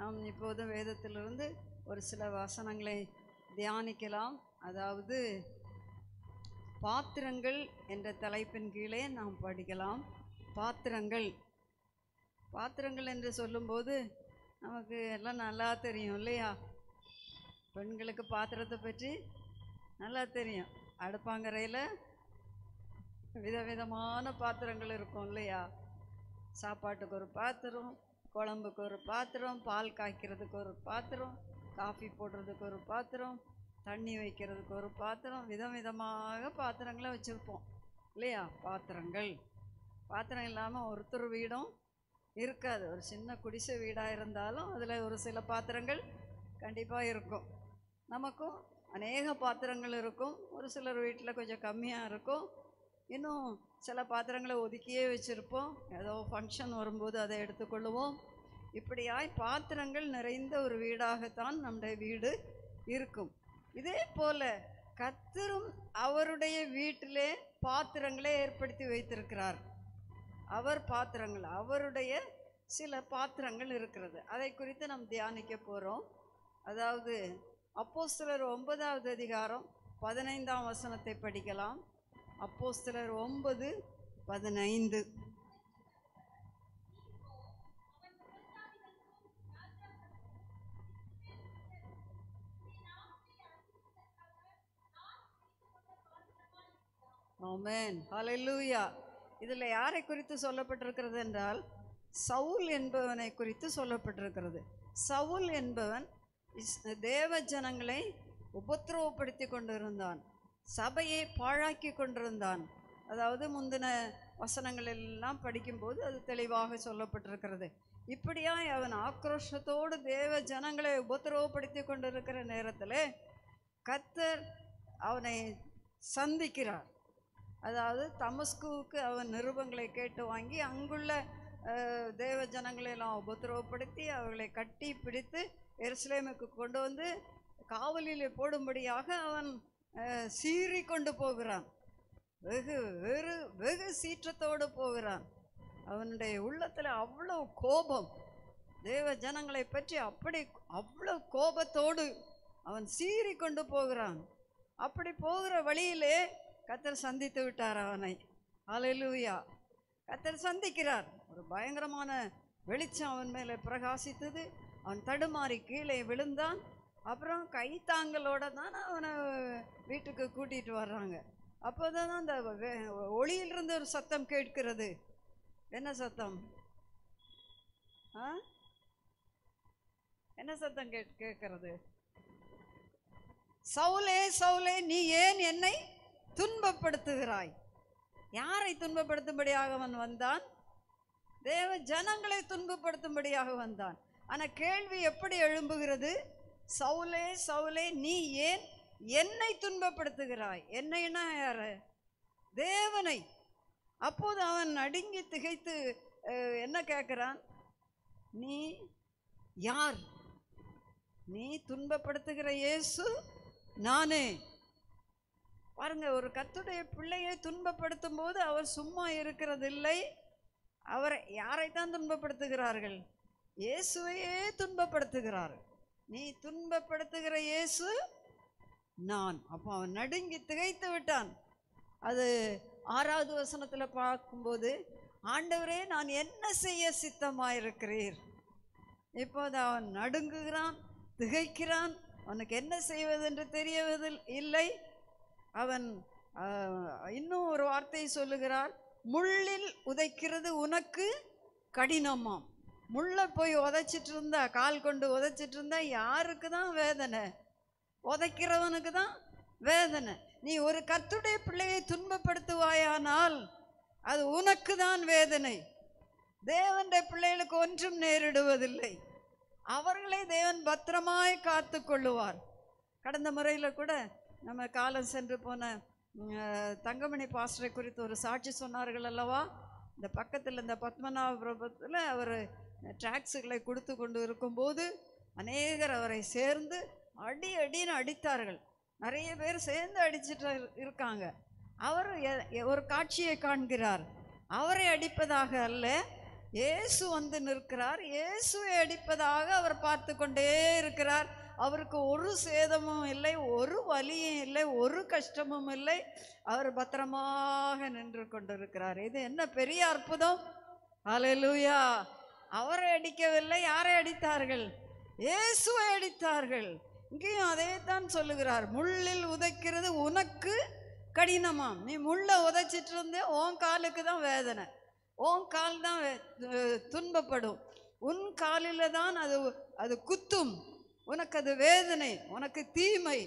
நாம் இப்போது வேதத்திலிருந்து ஒரு சில வசனங்களை தியானிக்கலாம். அதாவது பாத்திரங்கள் என்ற தலைப்பின் கீழே நாம் படிக்கலாம். பாத்திரங்கள். பாத்திரங்கள் என்று சொல்லும்போது நமக்கு எல்லாம் நல்லா தெரியும் இல்லையா? பெண்களுக்கு பாத்திரத்தை பற்றி நல்லா தெரியும். அடுப்பாங்கரையில் விதவிதமான பாத்திரங்கள் இருக்கும் இல்லையா? சாப்பாட்டுக்கு ஒரு பாத்திரம் குழம்புக்கு ஒரு பாத்திரம் பால் காய்க்கிறதுக்கு ஒரு பாத்திரம் காஃபி போடுறதுக்கு ஒரு பாத்திரம் தண்ணி வைக்கிறதுக்கு ஒரு பாத்திரம் விதம் விதமாக பாத்திரங்களை வச்சுருப்போம். இல்லையா? பாத்திரங்கள். பாத்திரம் இல்லாமல் ஒருத்தர் வீடும் இருக்காது. ஒரு சின்ன குடிசை வீடாக இருந்தாலும் அதில் ஒரு சில பாத்திரங்கள் கண்டிப்பாக இருக்கும். நமக்கும் அநேக பாத்திரங்கள் இருக்கும். ஒரு சிலர் வீட்டில் கொஞ்சம் கம்மியாக இருக்கும். இன்னும் சில பாத்திரங்களை ஒதுக்கியே வச்சுருப்போம். ஏதோ ஃபங்க்ஷன் வரும்போது அதை எடுத்துக்கொள்ளுவோம். இப்படியாய் பாத்திரங்கள் நிறைந்த ஒரு வீடாகத்தான் நம்முடைய வீடு இருக்கும். இதே போல கத்தரும் அவருடைய வீட்டிலே பாத்திரங்களை ஏற்படுத்தி வைத்திருக்கிறார். அவர் பாத்திரங்கள் அவருடைய சில பாத்திரங்கள் இருக்கிறது. அதை குறித்து நாம் தியானிக்க போகிறோம் அதாவது அப்போஸ்தலர் ஒன்பதாவது அதிகாரம் பதினைந்தாம் வசனத்தை படிக்கலாம். அப்போஸ்தலர் ஒன்பது பதினைந்து. ஆமென். ஹalleluya. இதில் யாரை குறித்து சொல்லப்பட்டிருக்கிறது என்றால் சவுல் என்பவனை குறித்து சொல்லப்பட்டிருக்கிறது. சவுல் என்பவன் தேவ ஜனங்களை உபத்திரவப்படுத்தி கொண்டிருந்தான். சபையை பாழாக்கி கொண்டிருந்தான். அதாவது முந்தின வசனங்கள் எல்லாம் படிக்கும்போது அது தெளிவாக சொல்லப்பட்டிருக்கிறது. இப்படியாய் அவன் ஆக்ரோஷத்தோடு தேவ ஜனங்களை உபத்திரவப்படுத்தி கொண்டிருக்கிற நேரத்தில் கத்தர் அவனை சந்திக்கிறார். அதாவது தமஸ்குவுக்கு அவன் நிருபங்களை கேட்டு வாங்கி அங்குள்ள தேவ ஜனங்களெல்லாம் உபத்திரவப்படுத்தி அவர்களை கட்டி பிடித்து எருசலேமுக்கு கொண்டு வந்து காவலில் போடும்படியாக அவன் சீறி கொண்டு போகிறான். வெகு வெறு வெகு சீற்றத்தோடு போகிறான். அவனுடைய உள்ளத்தில் அவ்வளோ கோபம். தேவ ஜனங்களை பற்றி அப்படி அவ்வளோ கோபத்தோடு அவன் சீறி கொண்டு போகிறான். அப்படி போகிற வழியிலே கத்தர் சந்தித்து விட்டார் அவனை. அலையிலூயா கத்தர் சந்திக்கிறார். ஒரு பயங்கரமான வெளிச்சம் அவன் மேலே பிரகாசித்தது. அவன் தடுமாறி கீழே விழுந்தான். அப்புறம் கைத்தாங்கலோட தான் அவனை வீட்டுக்கு கூட்டிகிட்டு வர்றாங்க. அப்போ தான் அந்த ஒளியிலிருந்து ஒரு சத்தம் கேட்கிறது. என்ன சத்தம்? ஆ? என்ன சத்தம் கேட் கேட்கறது? சவுலே சவுலே நீ ஏன் என்னை துன்பப்படுத்துகிறாய். யாரை துன்பப்படுத்தும்படியாக அவன் வந்தான்? தேவ ஜனங்களை துன்பப்படுத்தும்படியாக வந்தான். ஆனால் கேள்வி எப்படி எழும்புகிறது? சவுலே சவுலே நீ ஏன் என்னை துன்பப்படுத்துகிறாய்? என்னைன்னா யாரு? தேவனை. அப்போது அவன் நடுங்கி திகைத்து என்ன கேட்குறான் நீ யார்? நீ துன்பப்படுத்துகிற இயேசு நானே. பாருங்க ஒரு கத்துடைய பிள்ளையை துன்பப்படுத்தும் போது அவர் சும்மா இருக்கிறதில்லை. அவரை யாரைத்தான் துன்பப்படுத்துகிறார்கள்? இயேசுவையே துன்பப்படுத்துகிறார். நீ துன்பப்படுத்துகிற இயேசு நான். அப்போ அவன் நடுங்கி திகைத்து விட்டான். அது ஆறாவது வசனத்தில் பார்க்கும்போது ஆண்டவரே நான் என்ன செய்ய சித்தமாயிருக்கிறீர்? இப்போது அவன் நடுங்குகிறான் திகைக்கிறான். அவனுக்கு என்ன செய்வதென்று தெரியவதில் இல்லை. அவன் இன்னும் ஒரு வார்த்தை சொல்லுகிறார் முள்ளில் உதைக்கிறது உனக்கு கடினமாம். முள்ளை போய் உதைச்சிட்டு இருந்தா கால் கொண்டு உதைச்சிட்டு இருந்தா யாருக்கு தான் வேதனை? உதைக்கிறவனுக்கு தான் வேதனை. நீ ஒரு கத்துடைய பிள்ளையை துன்பப்படுத்துவாயானால் அது உனக்கு தான் வேதனை. தேவனுடைய பிள்ளைகளுக்கு ஒன்றும் நேரிடுவதில்லை. அவர்களை தேவன் பத்திரமாய் காத்து கொள்ளுவார் கடந்த முறையில் கூட நம்ம காலம் சென்று போன தங்கமணி பாஸ்டரை குறித்து ஒரு சாட்சி சொன்னார்கள் அல்லவா? இந்த பக்கத்தில் இந்த பத்மநாபபுரத்தில் அவர் ட்ராக்ஸுகளை கொடுத்து கொண்டு இருக்கும்போது அநேகர் அவரை சேர்ந்து அடி அடின்னு அடித்தார்கள். நிறைய பேர் சேர்ந்து அடிச்சிட்டு இருக்காங்க. அவர் எ- ஒரு காட்சியை காண்கிறார். அவரை அடிப்பதாக அல்ல இயேசு வந்து நிற்கிறார். இயேசுவை அடிப்பதாக அவர் பார்த்து கொண்டே இருக்கிறார். அவருக்கு ஒரு சேதமும் இல்லை ஒரு வலியும் இல்லை ஒரு கஷ்டமும் இல்லை. அவர் பத்திரமாக நின்று கொண்டிருக்கிறார். இது என்ன பெரிய அற்புதம்? ஹalleluya. அவரை அடிக்கவில்லை யாரை அடித்தார்கள்? இயேசுவை அடித்தார்கள். இங்கேயும் அதே தான் சொல்லுகிறார். முள்ளில் உதைக்கிறது உனக்கு கடினமாம். நீ முள்ளை உதைச்சிட்டு இருந்தே உன் காலுக்கு தான் வேதனை. உன் கால் தான் துன்பப்படும். உன் காலில் தான் அது அது குத்தும். உனக்கு அது வேதனை உனக்கு தீமை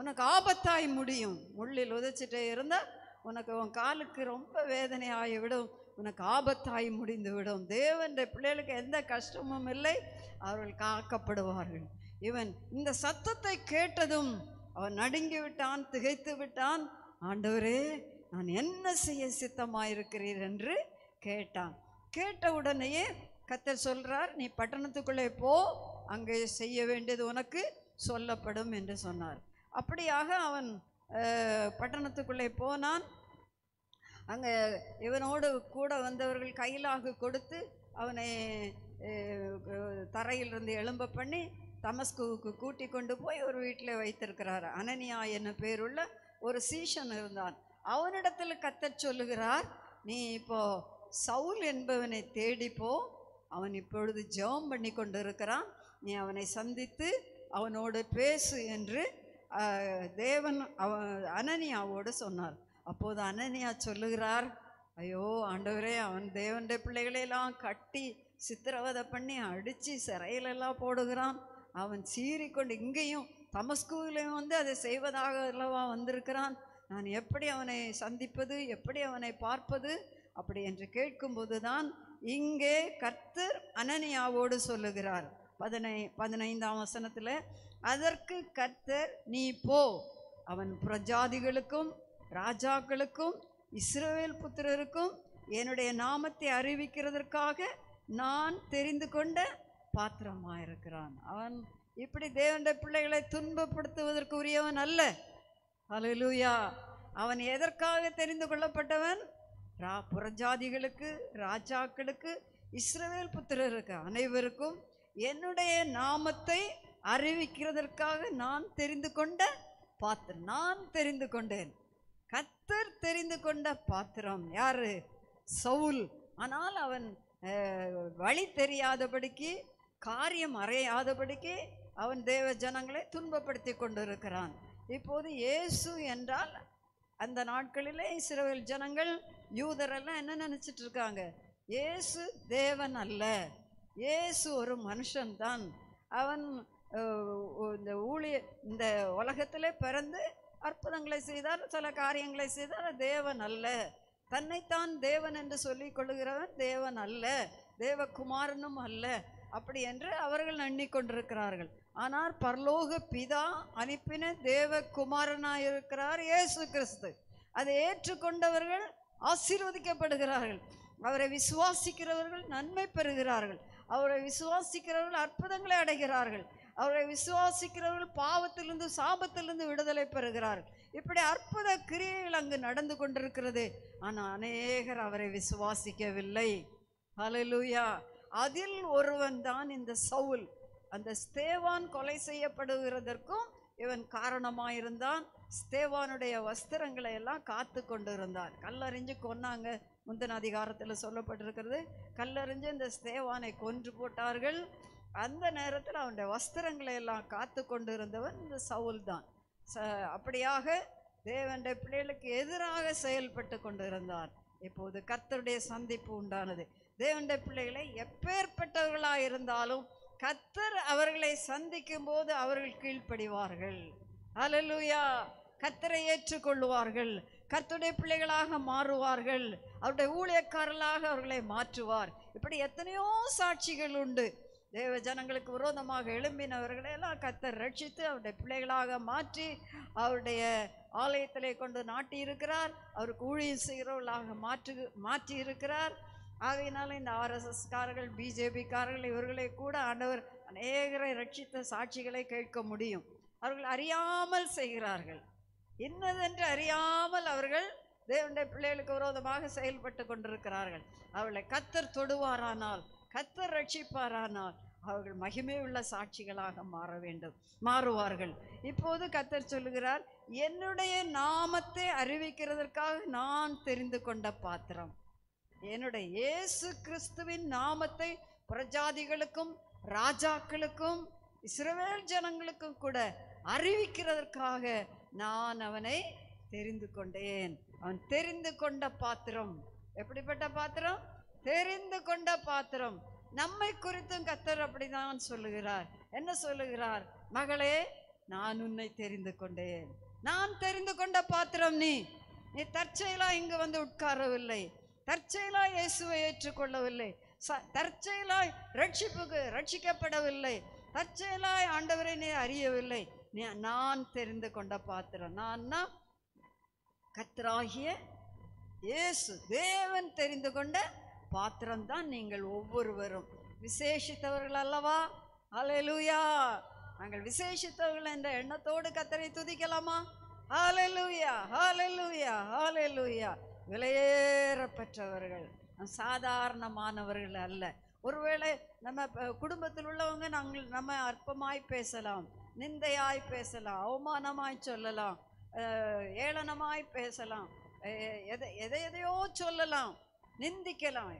உனக்கு ஆபத்தாய் முடியும். முள்ளில் உதைச்சிட்டே இருந்தால் உனக்கு உன் காலுக்கு ரொம்ப வேதனை ஆகிவிடும் உனக்கு ஆபத்தாய் முடிந்து விடும். தேவன்ற பிள்ளைகளுக்கு எந்த கஷ்டமும் இல்லை. அவர்கள் காக்கப்படுவார்கள். இவன் இந்த சத்தத்தை கேட்டதும் அவன் நடுங்கி விட்டான் திகைத்து விட்டான். ஆண்டவரே நான் என்ன செய்ய சித்தமாயிருக்கிறீர் என்று கேட்டான். கேட்ட உடனேயே கத்தர் சொல்கிறார் நீ பட்டணத்துக்குள்ளே போ. அங்கே செய்ய வேண்டியது உனக்கு சொல்லப்படும் என்று சொன்னார். அப்படியாக அவன் பட்டணத்துக்குள்ளே போனான். அங்கே இவனோடு கூட வந்தவர்கள் கையிலாக கொடுத்து அவனை தரையிலிருந்து எழும்ப பண்ணி தமஸ்குவுக்கு கூட்டி கொண்டு போய் ஒரு வீட்டில் வைத்திருக்கிறார். அனனியா என்ன பேருள்ள ஒரு சீஷன் இருந்தான். அவனிடத்தில் கத்தச் சொல்லுகிறார் நீ இப்போ சவுல் என்பவனை தேடிப்போ அவன் இப்பொழுது ஜெபம் பண்ணி கொண்டு இருக்கிறான் நீ அவனை சந்தித்து அவனோடு பேசு என்று தேவன் அவ அனனியாவோடு சொன்னார். அப்போது அனனியா சொல்லுகிறார் ஐயோ ஆண்டவரே அவன் தேவனுடைய பிள்ளைகளையெல்லாம் கட்டி சித்திரவதை பண்ணி அடித்து சிறையிலெல்லாம் போடுகிறான். அவன் சீறிக்கொண்டு இங்கேயும் தமஸ்குவிலையும் வந்து அதை செய்வதாக அல்லவா வந்திருக்கிறான். நான் எப்படி அவனை சந்திப்பது எப்படி அவனை பார்ப்பது? அப்படி என்று கேட்கும்போது தான் இங்கே கர்த்தர் அனனியாவோடு சொல்லுகிறார். பதினை பதினைந்தாம் வசனத்தில் அதற்கு கர்த்தர் நீ போ. அவன் பிரஜாதிகளுக்கும் ராஜாக்களுக்கும் இஸ்ரவேல் புத்திரருக்கும் என்னுடைய நாமத்தை அறிவிக்கிறதற்காக நான் தெரிந்து கொண்ட பாத்திரமாயிருக்கிறான். அவன் இப்படி தேவனுடைய பிள்ளைகளை துன்பப்படுத்துவதற்கு உரியவன் அல்ல. அலலூயா அவன் எதற்காக தெரிந்து கொள்ளப்பட்டவன்? ரா புறஜாதிகளுக்கு ராஜாக்களுக்கு இஸ்ரவேல் புத்திரருக்கு அனைவருக்கும் என்னுடைய நாமத்தை அறிவிக்கிறதற்காக நான் தெரிந்து கொண்ட பாத்திரம் நான் தெரிந்து கொண்டேன். கத்தர் தெரிந்து கொண்ட பாத்திரம் யாரு? சவுல். ஆனால் அவன் வழி தெரியாதபடிக்கு காரியம் அறையாதபடிக்கு அவன் தேவ ஜனங்களை துன்பப்படுத்தி கொண்டிருக்கிறான். இப்போது இயேசு என்றால் அந்த நாட்களிலே இஸ்ரேல் ஜனங்கள் யூதரெல்லாம் என்ன நினச்சிட்டு இருக்காங்க? இயேசு தேவன் அல்ல. இயேசு ஒரு மனுஷன்தான். அவன் இந்த ஊழிய இந்த உலகத்திலே பிறந்து அற்புதங்களை செய்தார் சில காரியங்களை செய்தார். தேவன் அல்ல. தன்னைத்தான் தேவன் என்று சொல்லிக் கொள்ளுகிறவன் தேவன் அல்ல. தேவகுமாரனும் அல்ல. அப்படி என்று அவர்கள் எண்ணிக்கொண்டிருக்கிறார்கள் ஆனால் பரலோக பிதா அனுப்பின தேவகுமாரனாயிருக்கிறார் இயேசு கிறிஸ்து. அதை ஏற்றுக்கொண்டவர்கள் ஆசீர்வதிக்கப்படுகிறார்கள். அவரை விசுவாசிக்கிறவர்கள் நன்மை பெறுகிறார்கள். அவரை விசுவாசிக்கிறவர்கள் அற்புதங்களை அடைகிறார்கள். அவரை விசுவாசிக்கிறவர்கள் பாவத்திலிருந்து சாபத்திலிருந்து விடுதலை பெறுகிறார்கள். இப்படி அற்புத கிரியைகள் அங்கு நடந்து கொண்டிருக்கிறது. ஆனால் அநேகர் அவரை விசுவாசிக்கவில்லை. அலலூயா அதில் ஒருவன் தான் இந்த சவுல். அந்த ஸ்தேவான் கொலை செய்யப்படுகிறதற்கும் இவன் காரணமாயிருந்தான். ஸ்தேவானுடைய வஸ்திரங்களை எல்லாம் காத்து கொண்டிருந்தான் கல்லறிஞ்சு கொன்னாங்க. முந்தின அதிகாரத்தில் சொல்லப்பட்டிருக்கிறது கல்லறிஞ்சு இந்த ஸ்தேவானை கொன்று போட்டார்கள். அந்த நேரத்தில் அவனுடைய வஸ்திரங்களை எல்லாம் காத்து கொண்டிருந்தவன் இந்த சவுல் தான். ச அப்படியாக தேவனுடைய பிள்ளைகளுக்கு எதிராக செயல்பட்டு கொண்டிருந்தான். இப்போது கர்த்தருடைய சந்திப்பு உண்டானது. தேவனுடைய பிள்ளைகளை எப்பேற்பட்டவர்களாக இருந்தாலும் கத்தர் அவர்களை சந்திக்கும் போது அவர்கள் கீழ்ப்படிவார்கள். அலலூயா கத்தரை ஏற்றுக்கொள்ளுவார்கள். கர்த்துடைய பிள்ளைகளாக மாறுவார்கள். அவருடைய ஊழியக்காரர்களாக அவர்களை மாற்றுவார். இப்படி எத்தனையோ சாட்சிகள் உண்டு. தேவ ஜனங்களுக்கு விரோதமாக எழும்பினவர்களெல்லாம் கத்தர் கர்த்தர் ரட்சித்து அவருடைய பிள்ளைகளாக மாற்றி அவருடைய ஆலயத்திலே கொண்டு நாட்டி இருக்கிறார் அவருக்கு ஊழியம் செய்கிறவர்களாக மாற்று மாற்றி இருக்கிறார் ஆகையினால இந்த ஆர்எஸ்எஸ்காரர்கள் பிஜேபிக்காரர்கள் இவர்களை கூட ஆண்டவர் அநேகரை ரட்சித்த சாட்சிகளை கேட்க முடியும். அவர்கள் அறியாமல் செய்கிறார்கள். இன்னதென்று அறியாமல் அவர்கள் தேவனுடைய பிள்ளைகளுக்கு விரோதமாக செயல்பட்டு கொண்டிருக்கிறார்கள். அவளை கத்தர் தொடுவாரானால் கத்தர் ரட்சிப்பாரானால் அவர்கள் மகிமை உள்ள சாட்சிகளாக மாற வேண்டும் மாறுவார்கள். இப்போது கத்தர் சொல்லுகிறார் என்னுடைய நாமத்தை அறிவிக்கிறதற்காக நான் தெரிந்து கொண்ட பாத்திரம் என்னுடைய இயேசு கிறிஸ்துவின் நாமத்தை பிரஜாதிகளுக்கும் ராஜாக்களுக்கும் இஸ்ரவேல் ஜனங்களுக்கும் கூட அறிவிக்கிறதற்காக நான் அவனை தெரிந்து கொண்டேன். அவன் தெரிந்து கொண்ட பாத்திரம். எப்படிப்பட்ட பாத்திரம்? தெரிந்து கொண்ட பாத்திரம். நம்மை குறித்தும் கத்தர் அப்படிதான் சொல்லுகிறார். என்ன சொல்லுகிறார்? மகளே நான் உன்னை தெரிந்து கொண்டேன். நான் தெரிந்து கொண்ட பாத்திரம் நீ. நீ தற்செயலா இங்கு வந்து உட்காரவில்லை. தற்செயலா இயேசுவை ஏற்றுக்கொள்ளவில்லை. ச- தற்செயலாய் ரட்சிப்புக்கு ரட்சிக்கப்படவில்லை. தற்செயலாய் ஆண்டவரை நீ அறியவில்லை. நான் தெரிந்து கொண்ட பாத்திரம் நான்னா கத்தராகிய இயேசு. தேவன் தெரிந்து கொண்ட பாத்திரம்தான் நீங்கள் ஒவ்வொருவரும். விசேஷித்தவர்கள் அல்லவா? அலலூயா நாங்கள் விசேஷித்தவர்கள் என்ற எண்ணத்தோடு கத்தரை துதிக்கலாமா? ஹாலலூயா ஹாலலூயா ஹாலலூயா விலையேறப்பெற்றவர்கள். சாதாரணமானவர்கள் அல்ல. ஒருவேளை நம்ம குடும்பத்தில் உள்ளவங்க நாங்கள் நம்ம அற்பமாய் பேசலாம். நிந்தையாய் பேசலாம் அவமானமாய் சொல்லலாம் ஏளனமாய் பேசலாம் எதை எதை எதையோ சொல்லலாம் நிந்திக்கலாம்.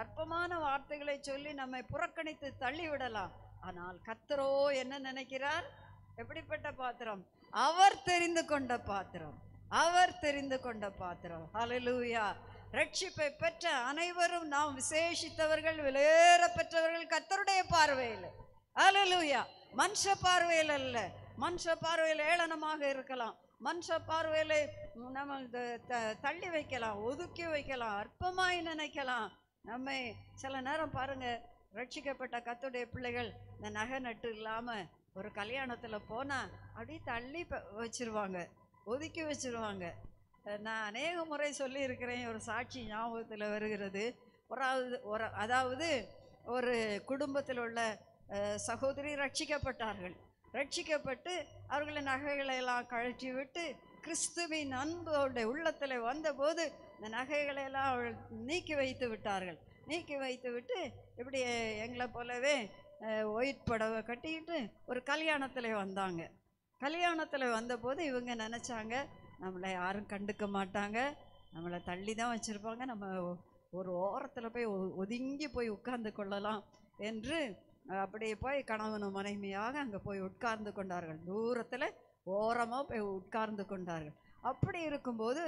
அற்பமான வார்த்தைகளை சொல்லி நம்மை புறக்கணித்து தள்ளிவிடலாம். ஆனால் கத்தரோ என்ன நினைக்கிறார்? எப்படிப்பட்ட பாத்திரம்? அவர் தெரிந்து கொண்ட பாத்திரம். அவர் தெரிந்து கொண்ட பாத்திரம். அலலூயா ரட்சிப்பை பெற்ற அனைவரும் நாம் விசேஷித்தவர்கள் விலையேற பெற்றவர்கள் கத்தருடைய பார்வையில். அலலூயா மனுஷ பார்வையில் அல்ல. மனுஷ பார்வையில் ஏளனமாக இருக்கலாம். மனுஷ பார்வையில் நம்ம த- த- தள்ளி வைக்கலாம் ஒதுக்கி வைக்கலாம் அற்பமாய் நினைக்கலாம். நம்மை சில நேரம் பாருங்கள் ரட்சிக்கப்பட்ட கத்துடைய பிள்ளைகள் இந்த நகை நட்டு இல்லாமல் ஒரு கல்யாணத்தில் போனால் அப்படியே தள்ளி ப- ஒதுக்கி வச்சிருவாங்க. நான் அநேக முறை சொல்லியிருக்கிறேன் ஒரு சாட்சி ஞாபகத்தில் வருகிறது. ஒரு ஒரு அதாவது ஒரு குடும்பத்தில் உள்ள சகோதரி ரட்சிக்கப்பட்டார்கள் ரட்சிக்கப்பட்டு அவர்களின் நகைகளை எல்லாம் கழற்றி விட்டு கிறிஸ்துவின் அன்பு அவருடைய உள்ளத்தில் வந்தபோது இந்த நகைகளை எல்லாம் அவள் நீக்கி வைத்து விட்டார்கள். நீக்கி வைத்து விட்டு இப்படி எங்களை போலவே ஒயிட் புடவை கட்டிக்கிட்டு ஒரு கல்யாணத்தில் வந்தாங்க. கல்யாணத்தில் வந்தபோது இவங்க நினச்சாங்க நம்மளை யாரும் கண்டுக்க மாட்டாங்க. நம்மளை தள்ளி தான் வச்சுருப்பாங்க. நம்ம ஒரு ஓரத்தில் போய் ஒ- ஒதுங்கி போய் உட்கார்ந்து கொள்ளலாம் என்று அப்படியே போய் கணவனும் மனைவியாக அங்கே போய் உட்கார்ந்து கொண்டார்கள். தூரத்தில் ஓரமாக போய் உட்கார்ந்து கொண்டார்கள். அப்படி இருக்கும்போது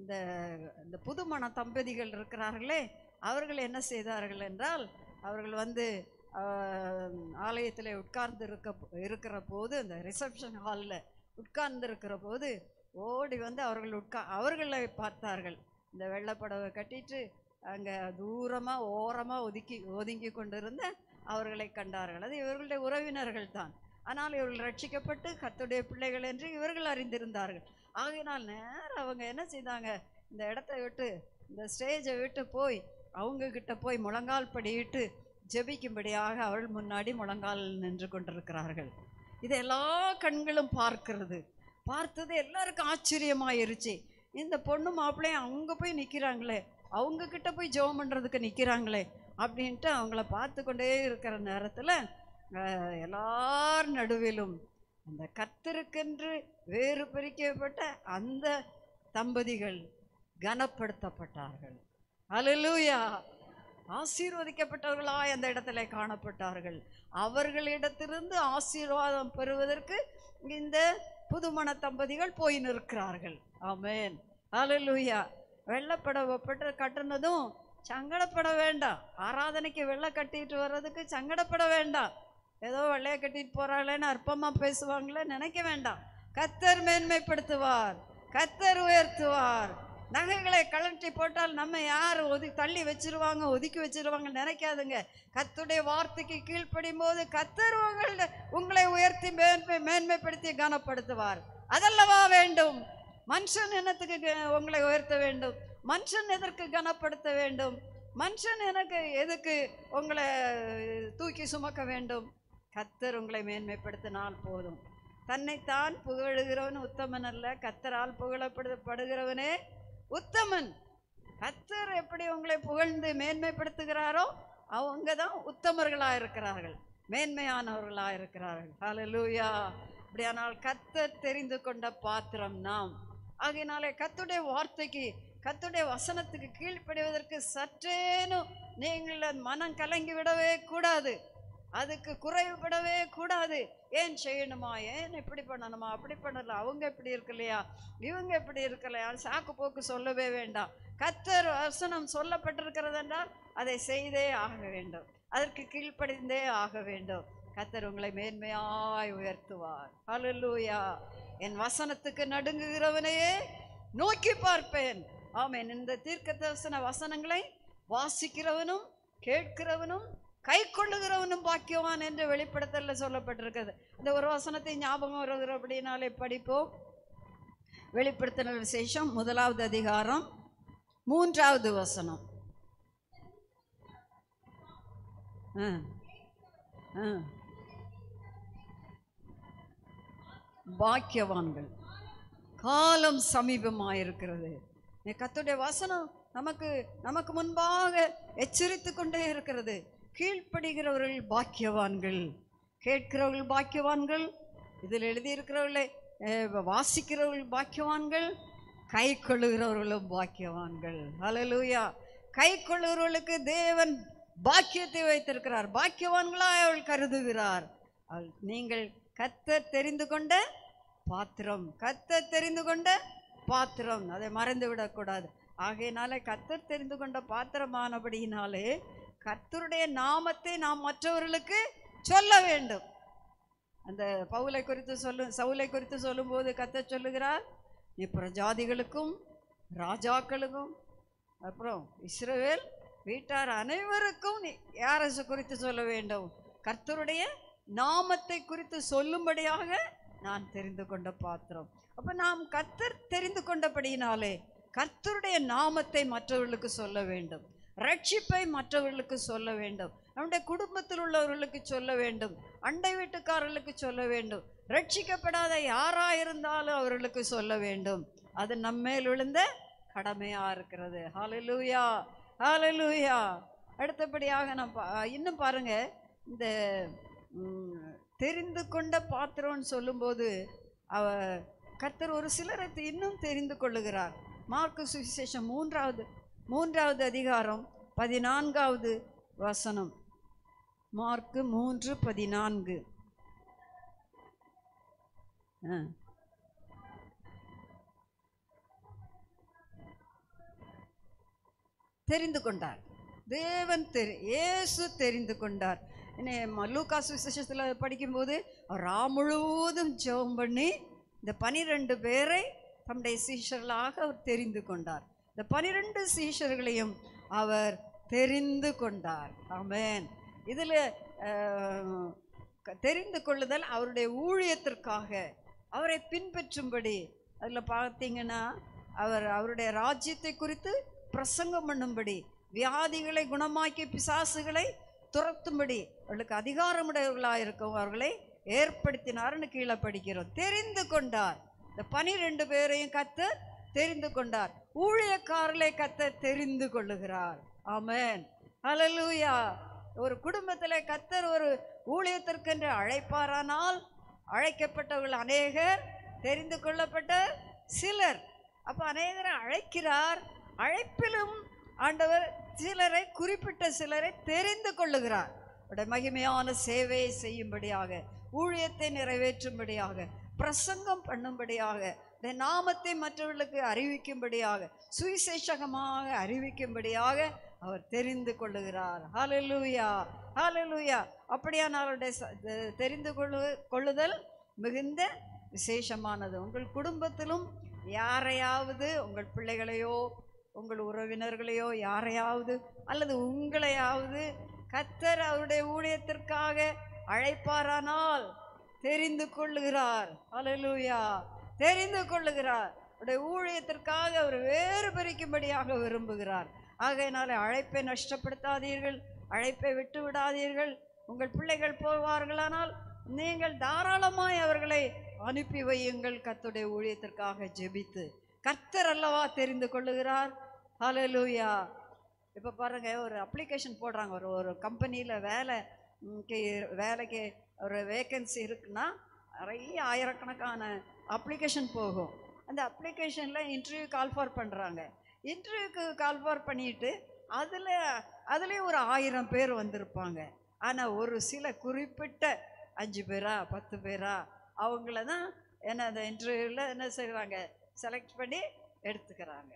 இந்த இந்த புதுமண தம்பதிகள் இருக்கிறார்களே அவர்கள் என்ன செய்தார்கள் என்றால் அவர்கள் வந்து ஆலயத்தில் உட்கார்ந்து இருக்க இருக்கிற போது அந்த ரிசப்ஷன் ஹாலில் உட்கார்ந்து இருக்கிற போது ஓடி வந்து அவர்கள் உட்கா அவர்களை பார்த்தார்கள். இந்த வெள்ளைப்படவை கட்டிட்டு அங்கே தூரமாக ஓரமாக ஒதுக்கி ஒதுங்கி கொண்டிருந்த அவர்களை கண்டார்கள். அது இவர்களுடைய உறவினர்கள் தான் ஆனால் இவர்கள் ரட்சிக்கப்பட்டு கத்துடைய பிள்ளைகள் என்று இவர்கள் அறிந்திருந்தார்கள். ஆகையினால் நேரம் அவங்க என்ன செய்தாங்க? இந்த இடத்த விட்டு இந்த ஸ்டேஜை விட்டு போய் அவங்கக்கிட்ட போய் முழங்கால் படியிட்டு ஜெபிக்கும்படியாக அவள் முன்னாடி முழங்கால் நின்று கொண்டிருக்கிறார்கள். இது எல்லா கண்களும் பார்க்கிறது. பார்த்தது எல்லாருக்கும் ஆச்சரியமாயிருச்சு. இந்த பொண்ணு மாப்பிள்ளையும் அவங்க போய் நிற்கிறாங்களே அவங்க கிட்ட போய் ஜெபம் பண்ணுறதுக்கு நிற்கிறாங்களே அப்படின்ட்டு அவங்கள பார்த்து கொண்டே இருக்கிற நேரத்தில் எல்லார் நடுவிலும் அந்த கத்தருக்கென்று வேறு பிரிக்கப்பட்ட அந்த தம்பதிகள் கனப்படுத்தப்பட்டார்கள். அலலூயா ஆசீர்வதிக்கப்பட்டவர்களாய் அந்த இடத்துல காணப்பட்டார்கள். அவர்களிடத்திலிருந்து ஆசீர்வாதம் பெறுவதற்கு இந்த புதுமண தம்பதிகள் போய் நிற்கிறார்கள். ஆமேன். அலலூயா வெள்ளப்பட பட்டு கட்டுனதும் சங்கடப்பட வேண்டாம். ஆராதனைக்கு வெள்ளை கட்டிட்டு வர்றதுக்கு சங்கடப்பட வேண்டாம். ஏதோ வெள்ளையை கட்டிட்டு போகிறாங்களேன்னு அற்பமாக பேசுவாங்களே நினைக்க வேண்டாம். கத்தர் மேன்மைப்படுத்துவார் கத்தர் உயர்த்துவார். நகைகளை கழட்டி போட்டால் நம்ம யார் ஒதுக்கி தள்ளி வச்சிருவாங்க ஒதுக்கி வச்சிருவாங்க நினைக்காதுங்க. கத்துடைய வார்த்தைக்கு கீழ்ப்படியும் போது கத்தர் உங்களை உங்களை உயர்த்தி மேன்மை மேன்மைப்படுத்தி கனப்படுத்துவார். அதல்லவா வேண்டும். மனுஷன் என்னத்துக்கு க- உங்களை உயர்த்த வேண்டும்? மனுஷன் எதற்கு கனப்படுத்த வேண்டும்? மனுஷன் எனக்கு எதுக்கு உங்களை தூக்கி சுமக்க வேண்டும்? கத்தர் உங்களை மேன்மைப்படுத்தினால் போதும். தன்னைத்தான் புகழுகிறவன் உத்தமன் அல்ல. கத்தரால் புகழப்படுத்தப்படுகிறவனே உத்தமன். கத்தர் எப்படி உங்களை புகழ்ந்து மேன்மைப்படுத்துகிறாரோ அவங்க தான் உத்தமர்களாக இருக்கிறார்கள். மேன்மையானவர்களாக இருக்கிறார்கள். ஹalleluya அப்படியானால் கத்தர் தெரிந்து கொண்ட பாத்திரம் நாம். ஆகையினாலே கத்துடைய வார்த்தைக்கு கத்துடைய வசனத்துக்கு கீழ்ப்படிவதற்கு சற்றேனும் நீங்கள் மனம் கலங்கி விடவே கூடாது. அதுக்கு குறைவுபடவே கூடாது. ஏன் செய்யணுமா? ஏன் இப்படி பண்ணணுமா? அப்படி பண்ணலாம் அவங்க இப்படி இருக்கலையா? இவங்க இப்படி இருக்கலையா? சாக்கு போக்கு சொல்லவே வேண்டாம். கத்தர் வசனம் சொல்லப்பட்டிருக்கிறது என்றால் அதை செய்தே ஆக வேண்டும். அதற்கு கீழ்ப்படிந்தே ஆக வேண்டும். கத்தர் உங்களை மேன்மையாய் உயர்த்துவார். ஹalleluya என் வசனத்துக்கு நடுங்குகிறவனையே நோக்கி பார்ப்பேன். ஆமேன். இந்த தீர்க்க தரிசன வசனங்களை வாசிக்கிறவனும் கேட்கிறவனும் கை கொள்ளுகிறவனும் பாக்கியவான் என்று வெளிப்படுத்தல சொல்லப்பட்டிருக்கிறது. இந்த ஒரு வசனத்தை ஞாபகம் வருகிற அப்படின்னாலே படிப்போம். வெளிப்படுத்தின விசேஷம் முதலாவது அதிகாரம் மூன்றாவது வசனம். ஆ ஆ. பாக்கியவான்கள். காலம் சமீபமாயிருக்கிறது. கத்துடைய வசனம் நமக்கு நமக்கு முன்பாக எச்சரித்து கொண்டே இருக்கிறது. கீழ்ப்படுகிறவர்கள் பாக்கியவான்கள். கேட்கிறவர்கள் பாக்கியவான்கள். இதில் எழுதியிருக்கிறவர்களை வாசிக்கிறவர்கள் பாக்கியவான்கள். கை கொள்ளுகிறவர்களும் பாக்கியவான்கள். அலலூயா கை கொள்ளுகிறவர்களுக்கு தேவன் பாக்கியத்தை வைத்திருக்கிறார். பாக்கியவான்களாய் அவள் கருதுகிறார். அவள் நீங்கள் கத்தர் தெரிந்து கொண்ட பாத்திரம். கத்தர் தெரிந்து கொண்ட பாத்திரம். அதை மறந்து விடக்கூடாது. ஆகையினால கத்தர் தெரிந்து கொண்ட பாத்திரமானபடியினாலே கர்த்தருடைய நாமத்தை நாம் மற்றவர்களுக்கு சொல்ல வேண்டும். அந்த பவுலை குறித்து சொல்லு சவுலை குறித்து சொல்லும்போது கத்தர் சொல்லுகிறார் நீ பிரஜாதிகளுக்கும் ராஜாக்களுக்கும் அப்புறம் இஸ்ரவேல் வீட்டார் அனைவருக்கும் நீ யாரசு குறித்து சொல்ல வேண்டும். கர்த்தருடைய நாமத்தை குறித்து சொல்லும்படியாக நான் தெரிந்து கொண்ட பாத்திரம். அப்ப நாம் கர்த்தர் தெரிந்து கொண்டபடியினாலே கர்த்தருடைய நாமத்தை மற்றவர்களுக்கு சொல்ல வேண்டும். ரட்சிப்பை மற்றவர்களுக்கு சொல்ல வேண்டும். நம்முடைய குடும்பத்தில் உள்ளவர்களுக்கு சொல்ல வேண்டும். அண்டை வீட்டுக்காரர்களுக்கு சொல்ல வேண்டும். ரட்சிக்கப்படாத யாரா இருந்தாலும் அவர்களுக்கு சொல்ல வேண்டும். அது நம்மேல் விழுந்த கடமையா இருக்கிறது. ஹாலலூயா ஹாலலூயா அடுத்தபடியாக நான் இன்னும் பாருங்க. இந்த தெரிந்து கொண்ட பாத்திரம்னு சொல்லும்போது அவ கர்த்தர் ஒரு சிலரை இன்னும் தெரிந்து கொள்ளுகிறார். மார்க்கு சுவிசேஷம் மூன்றாவது மூன்றாவது அதிகாரம் பதினான்காவது வசனம். மார்க்கு மூன்று பதினான்கு. தெரிந்து கொண்டார். தேவன் தெரி இயேசு தெரிந்து கொண்டார். என்ன மல்லூக்கா சுவிசேஷத்தில் படிக்கும்போது ராம் ரா முழுவதும் ஜெபம் பண்ணி இந்த பனிரெண்டு பேரை தம்முடைய சீஷர்களாக அவர் தெரிந்து கொண்டார். இந்த பனிரெண்டு சீஷர்களையும் அவர் தெரிந்து கொண்டார். ஆமேன். இதில் தெரிந்து கொள்ளுதல் அவருடைய ஊழியத்திற்காக. அவரை பின்பற்றும்படி அதில் பார்த்தீங்கன்னா அவர் அவருடைய ராஜ்யத்தை குறித்து பிரசங்கம் பண்ணும்படி வியாதிகளை குணமாக்கி பிசாசுகளை துரத்தும்படி அவர்களுக்கு அதிகாரமுடையவர்களாக இருக்கும் அவர்களை ஏற்படுத்தினார்னு கீழே படிக்கிறோம். தெரிந்து கொண்டார். இந்த பனிரெண்டு பேரையும் கத்து தெரிந்து கொண்டார். ஊழியக்காரர்களை கத்த தெரிந்து கொள்ளுகிறார். ஆமேன். அலலூயா ஒரு குடும்பத்தில் கத்தர் ஒரு ஊழியத்திற்கென்று அழைப்பாரானால் அழைக்கப்பட்டவர்கள் அநேகர் தெரிந்து கொள்ளப்பட்ட சிலர். அப்போ அநேகரை அழைக்கிறார். அழைப்பிலும் ஆண்டவர் சிலரை குறிப்பிட்ட சிலரை தெரிந்து கொள்ளுகிறார். அவருடைய மகிமையான சேவையை செய்யும்படியாக ஊழியத்தை நிறைவேற்றும்படியாக பிரசங்கம் பண்ணும்படியாக நாமத்தை மற்றவர்களுக்கு அறிவிக்கும்படியாக சுவிசேஷகமாக அறிவிக்கும்படியாக அவர் தெரிந்து கொள்ளுகிறார். ஹலலூயா ஹலலூயா அப்படியான அவருடைய தெரிந்து கொள்ளு கொள்ளுதல் மிகுந்த விசேஷமானது. உங்கள் குடும்பத்திலும் யாரையாவது உங்கள் பிள்ளைகளையோ உங்கள் உறவினர்களையோ யாரையாவது அல்லது உங்களையாவது கத்தர் அவருடைய ஊழியத்திற்காக அழைப்பாரானால் தெரிந்து கொள்ளுகிறார். அலலூயா தெரிந்து கொள்ளுகிறார். அவருடைய ஊழியத்திற்காக அவர் வேறு பறிக்கும்படியாக விரும்புகிறார். ஆகையினாலே அழைப்பை நஷ்டப்படுத்தாதீர்கள் அழைப்பை விட்டு விடாதீர்கள். உங்கள் பிள்ளைகள் போவார்களானால் நீங்கள் தாராளமாய் அவர்களை அனுப்பி வையுங்கள். கத்துடைய ஊழியத்திற்காக ஜெபித்து கர்த்தர் அல்லவா தெரிந்து கொள்ளுகிறார். லூயா இப்போ பாருங்க ஒரு அப்ளிகேஷன் போடுறாங்க. ஒரு ஒரு கம்பெனியில் வேலை வேலைக்கு ஒரு வேக்கன்சி இருக்குன்னா நிறைய ஆயிரக்கணக்கான அப்ளிகேஷன் போகும். அந்த அப்ளிகேஷனில் இன்டர்வியூ கால் ஃபார் பண்ணுறாங்க இன்டர்வியூக்கு கால் ஃபார் பண்ணிட்டு அதில் அதுலேயும் ஒரு ஆயிரம் பேர் வந்திருப்பாங்க. ஆனால் ஒரு சில குறிப்பிட்ட அஞ்சு பேரா பத்து பேரா அவங்கள தான் என்ன அந்த இன்டர்வியூவில் என்ன செய்கிறாங்க செலக்ட் பண்ணி எடுத்துக்கிறாங்க.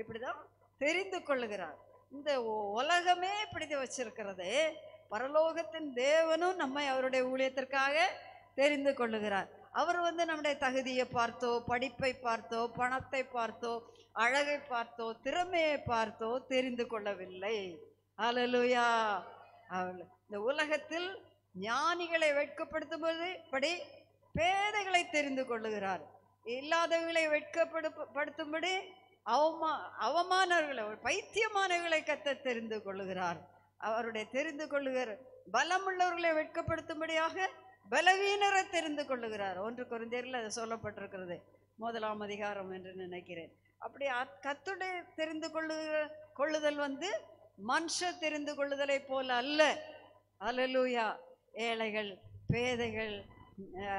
இப்படி தான் தெரிந்து கொள்ளுகிறார். இந்த உலகமே இப்படி வச்சிருக்கிறது. பரலோகத்தின் தேவனும் நம்மை அவருடைய ஊழியத்திற்காக தெரிந்து கொள்ளுகிறார். அவர் வந்து நம்முடைய தகுதியை பார்த்தோ படிப்பை பார்த்தோ பணத்தை பார்த்தோ அழகை பார்த்தோ திறமையை பார்த்தோ தெரிந்து கொள்ளவில்லை. அலலுயா அவள் இந்த உலகத்தில் ஞானிகளை வெட்கப்படுத்தும்போது படி பேதைகளை தெரிந்து கொள்ளுகிறார். இல்லாதவர்களை வெட்கப்படுத்தும்படி அவமா அவமானவர்களை பைத்தியமானவர்களை கத்த தெரிந்து கொள்ளுகிறார். அவருடைய தெரிந்து கொள்ளுகிற பலமுள்ளவர்களை வெட்கப்படுத்தும்படியாக பலவீனரை தெரிந்து கொள்ளுகிறார். ஒன்று குறைந்தரில் அது சொல்லப்பட்டிருக்கிறது. முதலாம் அதிகாரம் என்று நினைக்கிறேன். அப்படி கத்துடைய தெரிந்து கொள்ளுகிற கொள்ளுதல் வந்து மனுஷ தெரிந்து கொள்ளுதலை போல அல்ல. அலலூயா ஏழைகள் பேதைகள்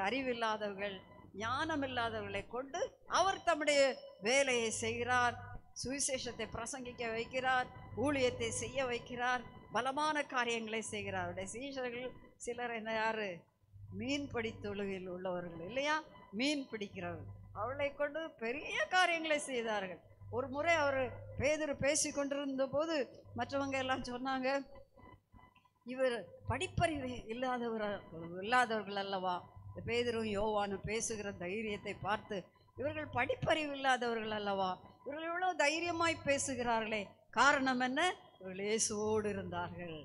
அறிவில்லாதவர்கள் ஞானம் இல்லாதவர்களை கொண்டு அவர் தம்முடைய வேலையை செய்கிறார் சுவிசேஷத்தை பிரசங்கிக்க வைக்கிறார் ஊழியத்தை செய்ய வைக்கிறார் பலமான காரியங்களை செய்கிறார். அவருடைய சீஷர்கள் சிலர் என்ன யார்? மீன்பிடி தொழுகையில் உள்ளவர்கள் இல்லையா? மீன் பிடிக்கிறவர்கள். அவளை கொண்டு பெரிய காரியங்களை செய்தார்கள். ஒரு முறை அவர் பேதர் பேசி கொண்டிருந்த போது மற்றவங்க எல்லாம் சொன்னாங்க இவர் படிப்பறிவு இல்லாதவர் இல்லாதவர்கள் அல்லவா? பேதரும் யோவானும் பேசுகிற தைரியத்தை பார்த்து இவர்கள் படிப்பறிவு இல்லாதவர்கள் அல்லவா? இவர்கள் இவ்வளோ தைரியமாய் பேசுகிறார்களே. காரணம் என்ன? இவர்கள் இயேசுவோடு இருந்தார்கள்.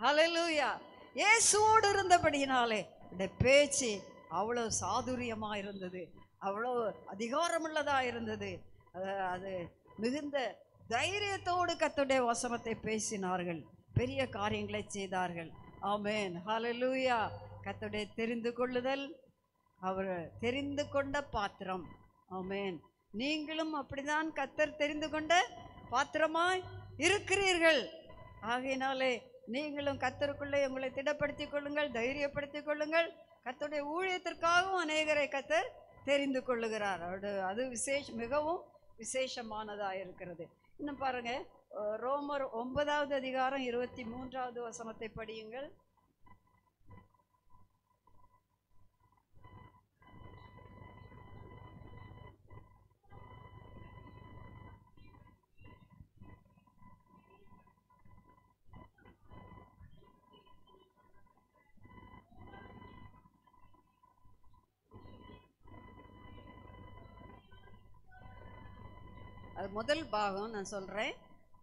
ஹலலூயா இயேசுவோடு இருந்தபடியினாலே இந்த பேச்சு அவ்வளோ சாதுரியமாக இருந்தது. அவ்வளோ அதிகாரமுள்ளதாக இருந்தது. அது- அது மிகுந்த தைரியத்தோடு கத்துடைய வசனத்தை பேசினார்கள். பெரிய காரியங்களை செய்தார்கள். ஆமேன். ஹலலூயா கர்த்தருடைய தெரிந்து கொள்ளுதல் அவர் தெரிந்து கொண்ட பாத்திரம். ஆமேன். நீங்களும் அப்படிதான் கத்தர் தெரிந்து கொண்ட பாத்திரமாய் இருக்கிறீர்கள். ஆகையினாலே நீங்களும் கத்தருக்குள்ளே உங்களை திடப்படுத்திக் கொள்ளுங்கள் தைரியப்படுத்திக் கொள்ளுங்கள். கத்தருடைய ஊழியத்திற்காகவும் அநேகரை கத்தர் தெரிந்து கொள்ளுகிறார். அவருடைய அது விசேஷ மிகவும் விசேஷமானதாக இருக்கிறது. இன்னும் பாருங்கள் ரோமர் ஒன்பதாவது அதிகாரம் இருபத்தி மூன்றாவது வசனத்தை படியுங்கள். அது முதல் பாகம் நான் சொல்கிறேன்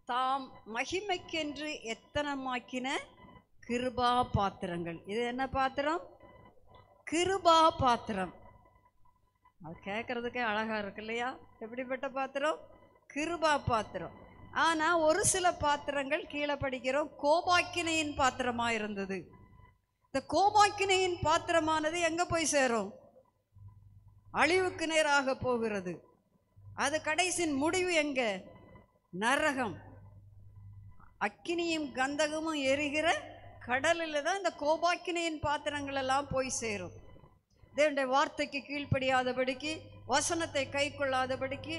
தாம் மகிமைக்கென்று எத்தனமாக்கின கிருபா பாத்திரங்கள். இது என்ன பாத்திரம்? கிருபா பாத்திரம். அது கேட்குறதுக்கே அழகாக இருக்கு இல்லையா? எப்படிப்பட்ட பாத்திரம்? கிருபா பாத்திரம். ஆனால் ஒரு சில பாத்திரங்கள் கீழே படிக்கிறோம். கோபாக்கினையின் பாத்திரமாக இருந்தது. இந்த கோபாக்கினையின் பாத்திரமானது எங்கே போய் சேரும்? அழிவுக்கு நேராக போகிறது. அது கடைசியின் முடிவு எங்க? நரகம். அக்கினியும் கந்தகமும் எரிகிற கடலில் தான் இந்த கோபாக்கினையின் பாத்திரங்கள் எல்லாம் போய் சேரும். தேவனுடைய வார்த்தைக்கு கீழ்ப்படியாதபடிக்கு வசனத்தை கை கொள்ளாதபடிக்கு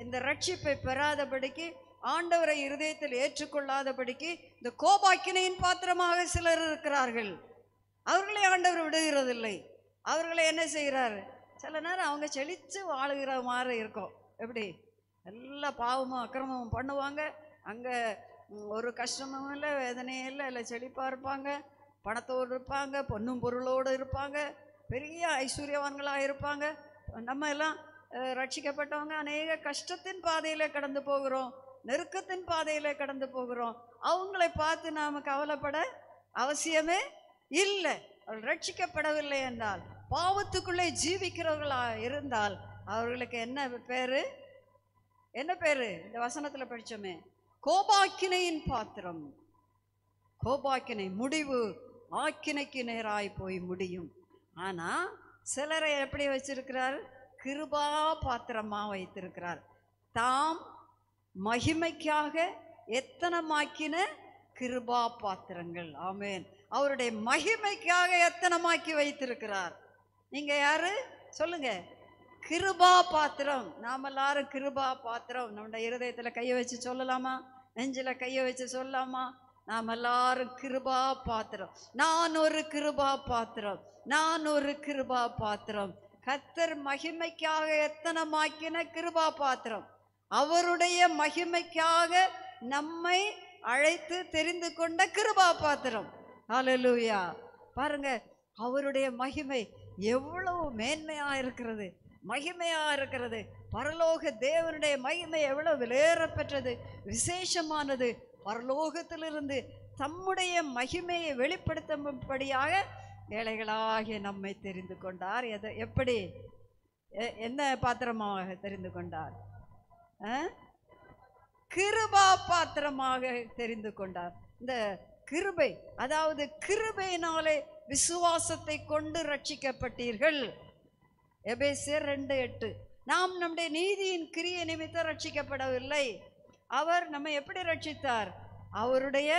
இந்த ரட்சிப்பை பெறாதபடிக்கு ஆண்டவரை இருதயத்தில் ஏற்றுக்கொள்ளாதபடிக்கு இந்த கோபாக்கினையின் பாத்திரமாக சிலர் இருக்கிறார்கள். அவர்களை ஆண்டவர் விடுகிறதில்லை. அவர்களை என்ன செய்கிறார்? சில நேரம் அவங்க செழித்து வாழுகிற மாதிரி இருக்கும். எப்படி? எல்லா பாவமும் அக்கிரமமும் பண்ணுவாங்க. அங்கே ஒரு கஷ்டமும் இல்லை வேதனையும் இல்லை இல்லை செழிப்பாக இருப்பாங்க. பணத்தோடு இருப்பாங்க பொண்ணும் பொருளோடு இருப்பாங்க. பெரிய ஐஸ்வர்யவான்களாக இருப்பாங்க. நம்ம எல்லாம் ரட்சிக்கப்பட்டவங்க. அநேக கஷ்டத்தின் பாதையில் கடந்து போகிறோம். நெருக்கத்தின் பாதையில் கடந்து போகிறோம். அவங்களை பார்த்து நாம் கவலைப்பட அவசியமே இல்லை. ரட்சிக்கப்படவில்லை என்றால் பாவத்துக்குள்ளே ஜீவிக்கிறவர்களாக இருந்தால் அவர்களுக்கு என்ன பேர்? என்ன பேர்? இந்த வசனத்தில் படிச்சோமே. கோபாக்கினையின் பாத்திரம். கோபாக்கினை முடிவு. ஆக்கினைக்கு நேராய் போய் முடியும். ஆனால் சிலரை எப்படி வச்சிருக்கிறார்? கிருபா பாத்திரமாக வைத்திருக்கிறார். தாம் மகிமைக்காக எத்தனமாக்கின கிருபா பாத்திரங்கள்? ஆமென். அவருடைய மகிமைக்காக எத்தனமாக்கி வைத்திருக்கிறார்? நீங்கள் யாரு? சொல்லுங்கள் கிருபா பாத்திரம். நாம எல்லாரும் கிருபா பாத்திரம். நம்முடைய இருதயத்தில் கையை வச்சு சொல்லலாமா? நெஞ்சில் கையை வச்சு சொல்லலாமா? நாம் எல்லாரும் கிருபா பாத்திரம். நான் ஒரு கிருபா பாத்திரம். நான் ஒரு கிருபா பாத்திரம். கத்தர் மகிமைக்காக எத்தனமாக்கின கிருபா பாத்திரம்? அவருடைய மகிமைக்காக நம்மை அழைத்து தெரிந்து கொண்ட கிருபா பாத்திரம். அலலூயா பாருங்க அவருடைய மகிமை எவ்வளவு மேன்மையாக இருக்கிறது. மகிமையாக இருக்கிறது. பரலோக தேவனுடைய மகிமை எவ்வளவு விலையேறப்பெற்றது. விசேஷமானது. பரலோகத்திலிருந்து தம்முடைய மகிமையை வெளிப்படுத்தும்படியாக ஏழைகளாகிய நம்மை தெரிந்து கொண்டார். எதை எப்படி? எ- என்ன பாத்திரமாக தெரிந்து கொண்டார்? ஆ? கிருபா பாத்திரமாக தெரிந்து கொண்டார். இந்த கிருபை அதாவது கிருபையினாலே விசுவாசத்தை கொண்டு ரட்சிக்கப்பட்டீர்கள். எபேசியர் ரெண்டு எட்டு. நாம் நம்முடைய நீதியின் கிரியை நிமித்தம் ரட்சிக்கப்படவில்லை. அவர் நம்மை எப்படி ரட்சித்தார்? அவருடைய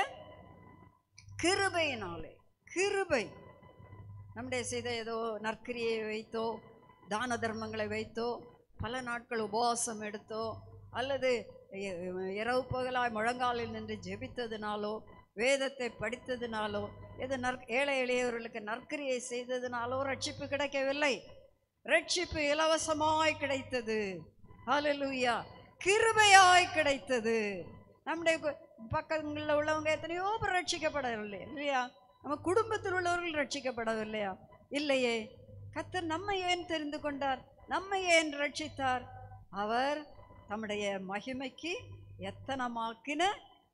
கிருபையினாலே. கிருபை. நம்முடைய செய்த ஏதோ நற்கிரியை வைத்தோ தான தர்மங்களை வைத்தோ பல நாட்கள் உபவாசம் எடுத்தோ அல்லது இரவு பகலாய் முழங்காலில் நின்று ஜெபித்ததினாலோ வேதத்தை படித்ததினாலோ எது நற் ஏழை எளியவர்களுக்கு நற்கிரியை செய்ததினாலோ ரட்சிப்பு கிடைக்கவில்லை. ரட்சிப்பு இலவசமாய் கிடைத்தது. ஹலலூயா கிருபையாய் கிடைத்தது. நம்முடைய கு- பக்கங்களில் உள்ளவங்க எத்தனையோ பேர் ரட்சிக்கப்படவில்லை இல்லையா? நம்ம குடும்பத்தில் உள்ளவர்கள் ரட்சிக்கப்படவில்லையா? இல்லையே. கத்தர் நம்மை ஏன் தெரிந்து கொண்டார்? நம்மை ஏன் ரட்சித்தார்? அவர் தம்முடைய மகிமைக்கு எத்தனமாக்கின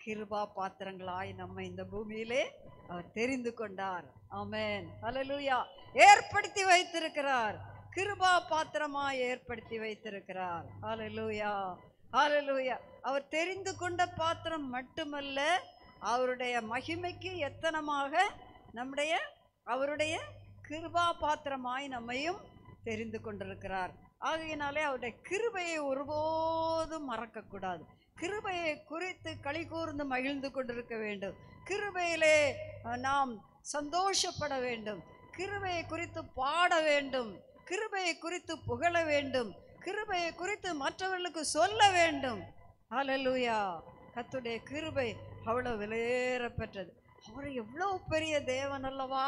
கிருபா பாத்திரங்களாய் நம்ம இந்த பூமியிலே அவர் தெரிந்து கொண்டார். ஆமேன். அலலூயா ஏற்படுத்தி வைத்திருக்கிறார். கிருபா பாத்திரமாய் ஏற்படுத்தி வைத்திருக்கிறார். ஹாலலூயா ஹாலலூயா அவர் தெரிந்து கொண்ட பாத்திரம் மட்டுமல்ல அவருடைய மகிமைக்கு எத்தனமாக நம்முடைய அவருடைய கிருபா பாத்திரமாய் நம்மையும் தெரிந்து கொண்டிருக்கிறார். ஆகையினாலே அவருடைய கிருபையை ஒருபோதும் மறக்கக்கூடாது. கிருபையை குறித்து களி கூர்ந்து மகிழ்ந்து கொண்டிருக்க வேண்டும். கிருபையிலே நாம் சந்தோஷப்பட வேண்டும். கிருபையை குறித்து பாட வேண்டும். கிருபையை குறித்து புகழ வேண்டும். கிருபையை குறித்து மற்றவர்களுக்கு சொல்ல வேண்டும். அலலுயா கத்துடைய கிருபை அவ்வளோ விலையேறப்பெற்றது. அவர் எவ்வளவு பெரிய தேவன் அல்லவா?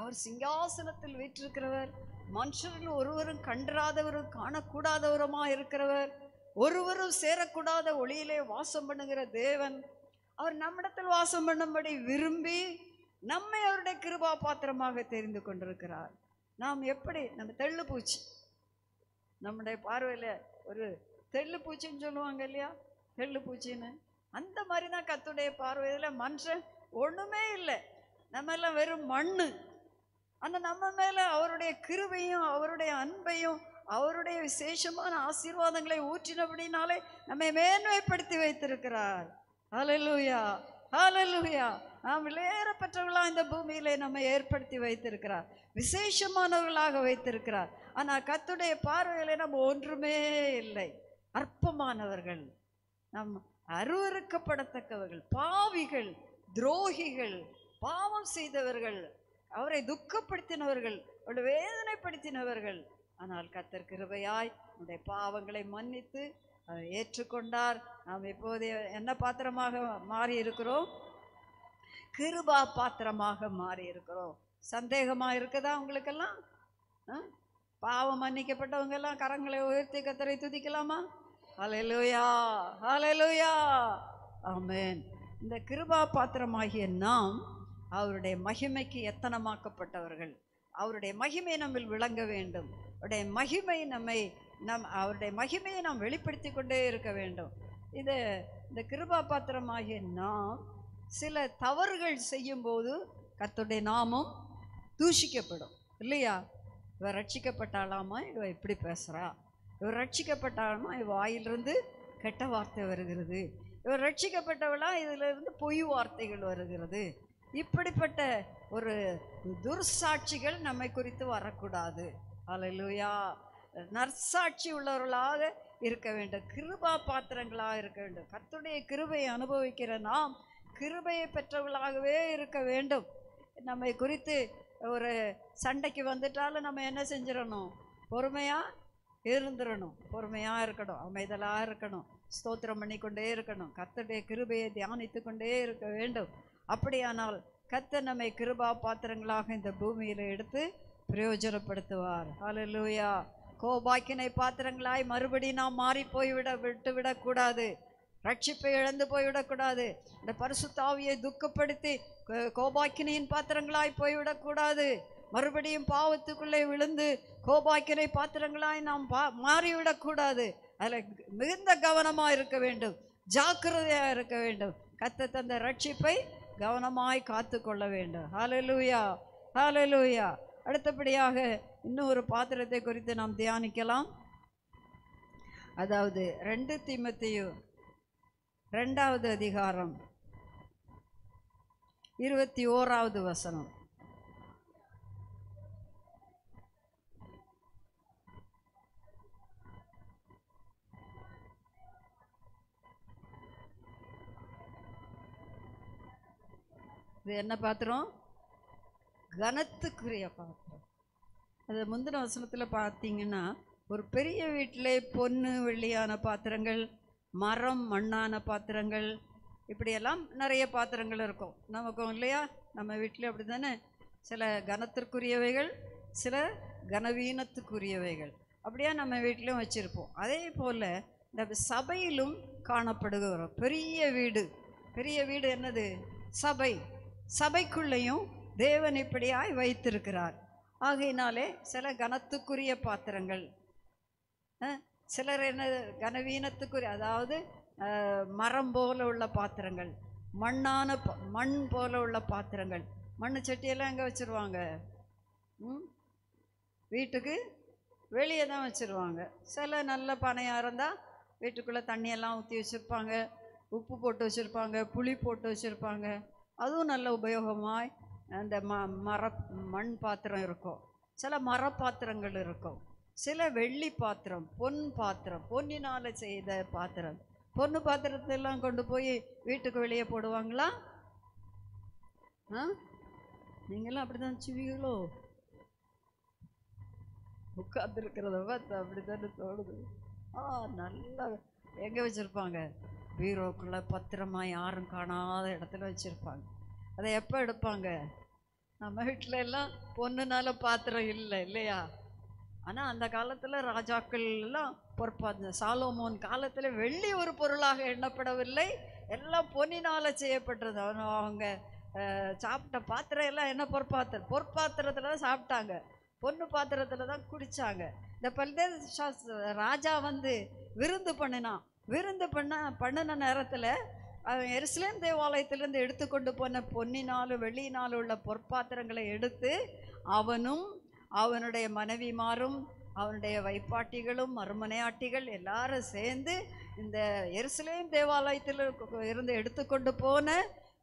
அவர் சிங்காசனத்தில் வீற்றிருக்கிறவர் மனுஷர்கள் ஒருவரும் கண்டராதவரும் காணக்கூடாதவருமா இருக்கிறவர் ஒருவரும் சேரக்கூடாத ஒளியிலே வாசம் பண்ணுகிற தேவன். அவர் நம்மிடத்தில் வாசம் பண்ணும்படி விரும்பி நம்மை அவருடைய கிருபா பாத்திரமாக தெரிந்து கொண்டிருக்கிறார். நாம் எப்படி நம்ம தெள்ளு பூச்சி. நம்முடைய பார்வையில் ஒரு தெள்ளு பூச்சின்னு சொல்லுவாங்க இல்லையா? தெள்ளு பூச்சின்னு. அந்த மாதிரி தான் கத்துடைய பார்வையில் மனுஷன் ஒன்றுமே இல்லை. நம்ம எல்லாம் வெறும் மண் ஆனால் நம்ம மேலே அவருடைய கிருவையும் அவருடைய அன்பையும் அவருடைய விசேஷமான ஆசீர்வாதங்களை ஊற்றினபடினாலே நம்மை மேன்மைப்படுத்தி வைத்திருக்கிறார். ஹலலூயா ஹலலூயா நாம் விலையேறப்பட்டவர்களாக இந்த பூமியிலே நம்ம ஏற்படுத்தி வைத்திருக்கிறார். விசேஷமானவர்களாக வைத்திருக்கிறார். ஆனால் கத்துடைய பார்வையிலே நம்ம ஒன்றுமே இல்லை. அற்பமானவர்கள். நம் அருவருக்கப்படத்தக்கவர்கள் பாவிகள் துரோகிகள் பாவம் செய்தவர்கள் அவரை துக்கப்படுத்தினவர்கள் அவருடைய வேதனைப்படுத்தினவர்கள். ஆனால் கத்தர் கிருபையாய் உடைய பாவங்களை மன்னித்து ஏற்றுக்கொண்டார். நாம் இப்போது என்ன பாத்திரமாக மாறி இருக்கிறோம் கிருபா பாத்திரமாக மாறி இருக்கிறோம் சந்தேகமாக இருக்குதா உங்களுக்கெல்லாம்? ஆ? பாவம் மன்னிக்கப்பட்டவங்க எல்லாம் கரங்களை உயர்த்தி கத்தரை துதிக்கலாமா? ஹalleluya ஹalleluya. ஆமேன் இந்த கிருபா பாத்திரமாகிய நாம் அவருடைய மகிமைக்கு எத்தனமாக்கப்பட்டவர்கள்? அவருடைய மகிமை நம்மில் விளங்க வேண்டும். அவருடைய மகிமை நம்மை நம் அவருடைய மகிமையை நாம் வெளிப்படுத்தி கொண்டே இருக்க வேண்டும். இது இந்த கிருபா பாத்திரமாகிய நாம் சில தவறுகள் செய்யும்போது கர்த்தருடைய நாமம் தூஷிக்கப்படும். இல்லையா? இவர் ரட்சிக்கப்பட்டாலாமா இவ இப்படி பேசுகிறா இவர் ரட்சிக்கப்பட்டாலுமா இவ வாயிலிருந்து கெட்ட வார்த்தை வருகிறது. இவர் ரட்சிக்கப்பட்டவளா? இதிலிருந்து பொய் வார்த்தைகள் வருகிறது. இப்படிப்பட்ட ஒரு துர்சாட்சிகள் நம்மை குறித்து வரக்கூடாது. அல்லேலூயா நற்சாட்சி உள்ளவர்களாக இருக்க வேண்டும். கிருபா பாத்திரங்களாக இருக்க வேண்டும். கத்துடைய கிருபையை அனுபவிக்கிற நாம் கிருபையை பெற்றவர்களாகவே இருக்க வேண்டும். நம்மை குறித்து ஒரு சண்டைக்கு வந்துட்டாலும் நம்ம என்ன செஞ்சிடணும்? பொறுமையாக இருந்துடணும். பொறுமையாக இருக்கணும். அமைதலாக இருக்கணும். ஸ்தோத்திரம் பண்ணிக்கொண்டே இருக்கணும். கத்தருடைய கிருபையை தியானித்து கொண்டே இருக்க வேண்டும். அப்படியானால் கத்த நம்மை கிருபா பாத்திரங்களாக இந்த பூமியில் எடுத்து பிரயோஜனப்படுத்துவார். ஹalleluya கோபாக்கினை பாத்திரங்களாய் மறுபடி நாம் மாறி போய்விட விட்டு விடக்கூடாது ரட்சிப்பை இழந்து போய்விடக்கூடாது. இந்த பரிசுத்தாவியை துக்கப்படுத்தி கோ- கோபாக்கினியின் பாத்திரங்களாய் போய்விடக்கூடாது. மறுபடியும் பாவத்துக்குள்ளே விழுந்து கோபாக்கினை பாத்திரங்களாய் நாம் பா மாறிவிடக்கூடாது. அதில் மிகுந்த கவனமாக இருக்க வேண்டும். ஜாக்கிரதையாக இருக்க வேண்டும். கத்த தந்த ரட்சிப்பை கவனமாய் காத்து கொள்ள வேண்டும். ஹாலலூயா ஹாலலூயா அடுத்தபடியாக இன்னும் ஒரு பாத்திரத்தை குறித்து நாம் தியானிக்கலாம். அதாவது ரெண்டு திமத்தையும் ரெண்டாவது அதிகாரம். இருபத்தி ஓராவது வசனம். இது என்ன பாத்திரம்? கனத்துக்குரிய பாத்திரம். அது முந்தின வசனத்தில் பார்த்தீங்கன்னா ஒரு பெரிய வீட்டிலே பொண்ணு வெள்ளியான பாத்திரங்கள் மரம் மண்ணான பாத்திரங்கள் இப்படியெல்லாம் நிறைய பாத்திரங்கள் இருக்கும். நமக்கும் இல்லையா? நம்ம வீட்டில் அப்படி தானே சில கனத்திற்குரியவைகள் சில கனவீனத்துக்குரியவைகள். அப்படியே நம்ம வீட்டிலும் வச்சுருப்போம். அதே போல் இந்த சபையிலும் காணப்படுகிற பெரிய வீடு. பெரிய வீடு என்னது? சபை. சபைக்குள்ளேயும் தேவன் இப்படியாய் வைத்திருக்கிறார். ஆகையினாலே சில கனத்துக்குரிய பாத்திரங்கள். சிலர் என்ன கனவீனத்துக்குரிய அதாவது மரம் போல உள்ள பாத்திரங்கள் மண்ணான மண் போல உள்ள பாத்திரங்கள். மண் சட்டியெல்லாம் எங்கே வச்சுருவாங்க? வீட்டுக்கு வெளியே தான் வச்சுருவாங்க. சில நல்ல பனையாக இருந்தால் வீட்டுக்குள்ளே தண்ணியெல்லாம் ஊற்றி வச்சுருப்பாங்க. உப்பு போட்டு வச்சுருப்பாங்க புளி போட்டு வச்சுருப்பாங்க. அதுவும் நல்ல உபயோகமாய் அந்த ம மர மண் பாத்திரம் இருக்கும். சில மர பாத்திரங்கள் இருக்கும். சில வெள்ளி பாத்திரம் பொன் பாத்திரம் பொன்னினால் செய்த பாத்திரம். பொண்ணு பாத்திரத்தெல்லாம் கொண்டு போய் வீட்டுக்கு வெளியே போடுவாங்களா? ஆ? நீங்களாம் அப்படி தான் வச்சுவீங்களோ உட்காந்துருக்கிறத பார்த்து அப்படி தானே தோணுது. ஆ நல்லா எங்கே வச்சுருப்பாங்க? பீரோக்குள்ளே பத்திரமா யாரும் காணாத இடத்துல வச்சுருப்பாங்க. அதை எப்போ எடுப்பாங்க? நம்ம வீட்டில எல்லாம் பொண்ணுனால பாத்திரம் இல்லை இல்லையா? ஆனால் அந்த காலத்தில் ராஜாக்கள் எல்லாம் பொறுப்பா சாலோமோன் காலத்தில் வெள்ளி ஒரு பொருளாக எண்ணப்படவில்லை. எல்லாம் பொன்னினால் செய்யப்பட்டது. அவன் அவங்க சாப்பிட்ட பாத்திரம் எல்லாம் என்ன பொற்பாத்திரம்? பொற்பாத்திரத்தில் தான் சாப்பிட்டாங்க. பொண்ணு பாத்திரத்தில் தான் குடித்தாங்க இந்த பல்தேச சாஸ்- ராஜா வந்து விருந்து பண்ணினான். விருந்து பண்ண பண்ணின நேரத்தில் அவன் எருசலேம் தேவாலயத்திலேருந்து எடுத்துக்கொண்டு போன பொன்னினாலும் வெள்ளியினாலும் உள்ள பொற்பாத்திரங்களை எடுத்து அவனும் அவனுடைய மனைவிமாரும் அவனுடைய வைப்பாட்டிகளும் மறுமனையாட்டிகள் எல்லாரும் சேர்ந்து இந்த எருசலேம் தேவாலயத்தில் இருந்து எடுத்துக்கொண்டு போன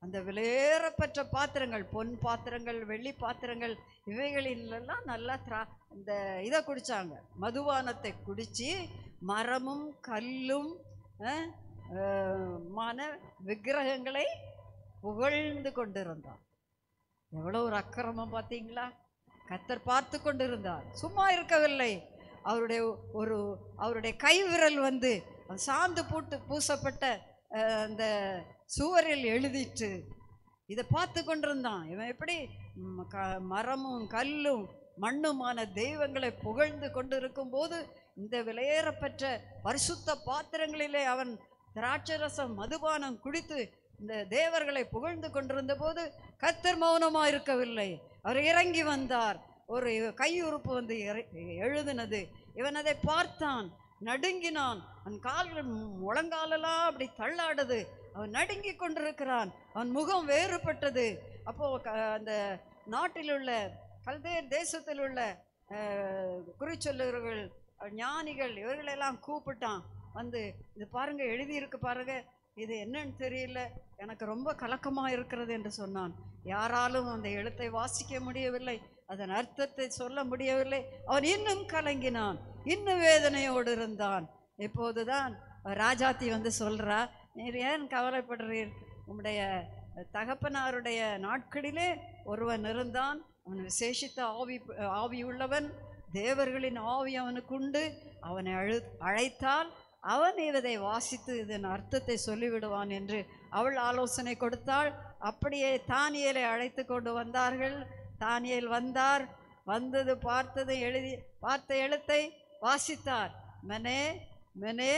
அந்த விலையேறப்பெற்ற பாத்திரங்கள் பொன் பாத்திரங்கள் வெள்ளி பாத்திரங்கள் இவைகளிலெல்லாம் நல்லா திரா இந்த இதை குடித்தாங்க மதுபானத்தை குடித்து மரமும் கல்லும் மன மான விக்கிரகங்களை புகழ்ந்து கொண்டிருந்தான். எவ்வளோ ஒரு அக்கிரமம் பார்த்தீங்களா? கத்தர் பார்த்து கொண்டிருந்தார். சும்மா இருக்கவில்லை. அவருடைய ஒரு அவருடைய கைவிரல் வந்து சாந்து பூட்டு பூசப்பட்ட அந்த சுவரில் எழுதிட்டு இதை பார்த்து கொண்டிருந்தான். இவன் எப்படி க- மரமும் கல்லும் மண்ணுமான தெய்வங்களை புகழ்ந்து கொண்டிருக்கும் போது இந்த விலையேறப்பெற்ற பரிசுத்த பாத்திரங்களிலே அவன் திராட்சரசம் மதுபானம் குடித்து இந்த தேவர்களை புகழ்ந்து கொண்டிருந்த போது கத்தர் மௌனமாக இருக்கவில்லை அவர் இறங்கி வந்தார். ஒரு கையுறுப்பு வந்து இற- எழுதினது. இவன் அதை பார்த்தான். நடுங்கினான். அவன் கால்கள் முழங்காலெல்லாம் அப்படி தள்ளாடுது. அவன் நடுங்கி கொண்டிருக்கிறான். அவன் முகம் வேறுபட்டது. அப்போ க- அந்த நாட்டில் உள்ள கல்தேர் தேசத்தில் உள்ள குறிச்சொல்லுகிறவர்கள் ஞானிகள் இவர்களெல்லாம் கூப்பிட்டான். வந்து இது பாருங்க எழுதியிருக்கு பாருங்க. இது என்னன்னு தெரியல. எனக்கு ரொம்ப கலக்கமாக இருக்கிறது என்று சொன்னான். யாராலும் அந்த எழுத்தை வாசிக்க முடியவில்லை. அதன் அர்த்தத்தை சொல்ல முடியவில்லை. அவன் இன்னும் கலங்கினான். இன்னும் வேதனையோடு இருந்தான். இப்போதுதான் ராஜாத்தி வந்து சொல்கிறா நீர் ஏன் கவலைப்படுறீர்? உம்முடைய தகப்பனாருடைய நாட்களிலே ஒருவன் இருந்தான். அவன் விசேஷித்த ஆவி ஆவி உள்ளவன் தேவர்களின் ஆவி அவனுக்கு உண்டு அவனை அழு அழைத்தால் அவன் இதை வாசித்து இதன் அர்த்தத்தை சொல்லிவிடுவான் என்று அவள் ஆலோசனை கொடுத்தாள். அப்படியே தானியேலை அழைத்து கொண்டு வந்தார்கள். தானியல் வந்தார். வந்தது பார்த்தது எழுதி பார்த்த எழுத்தை வாசித்தார். மெனே மெனே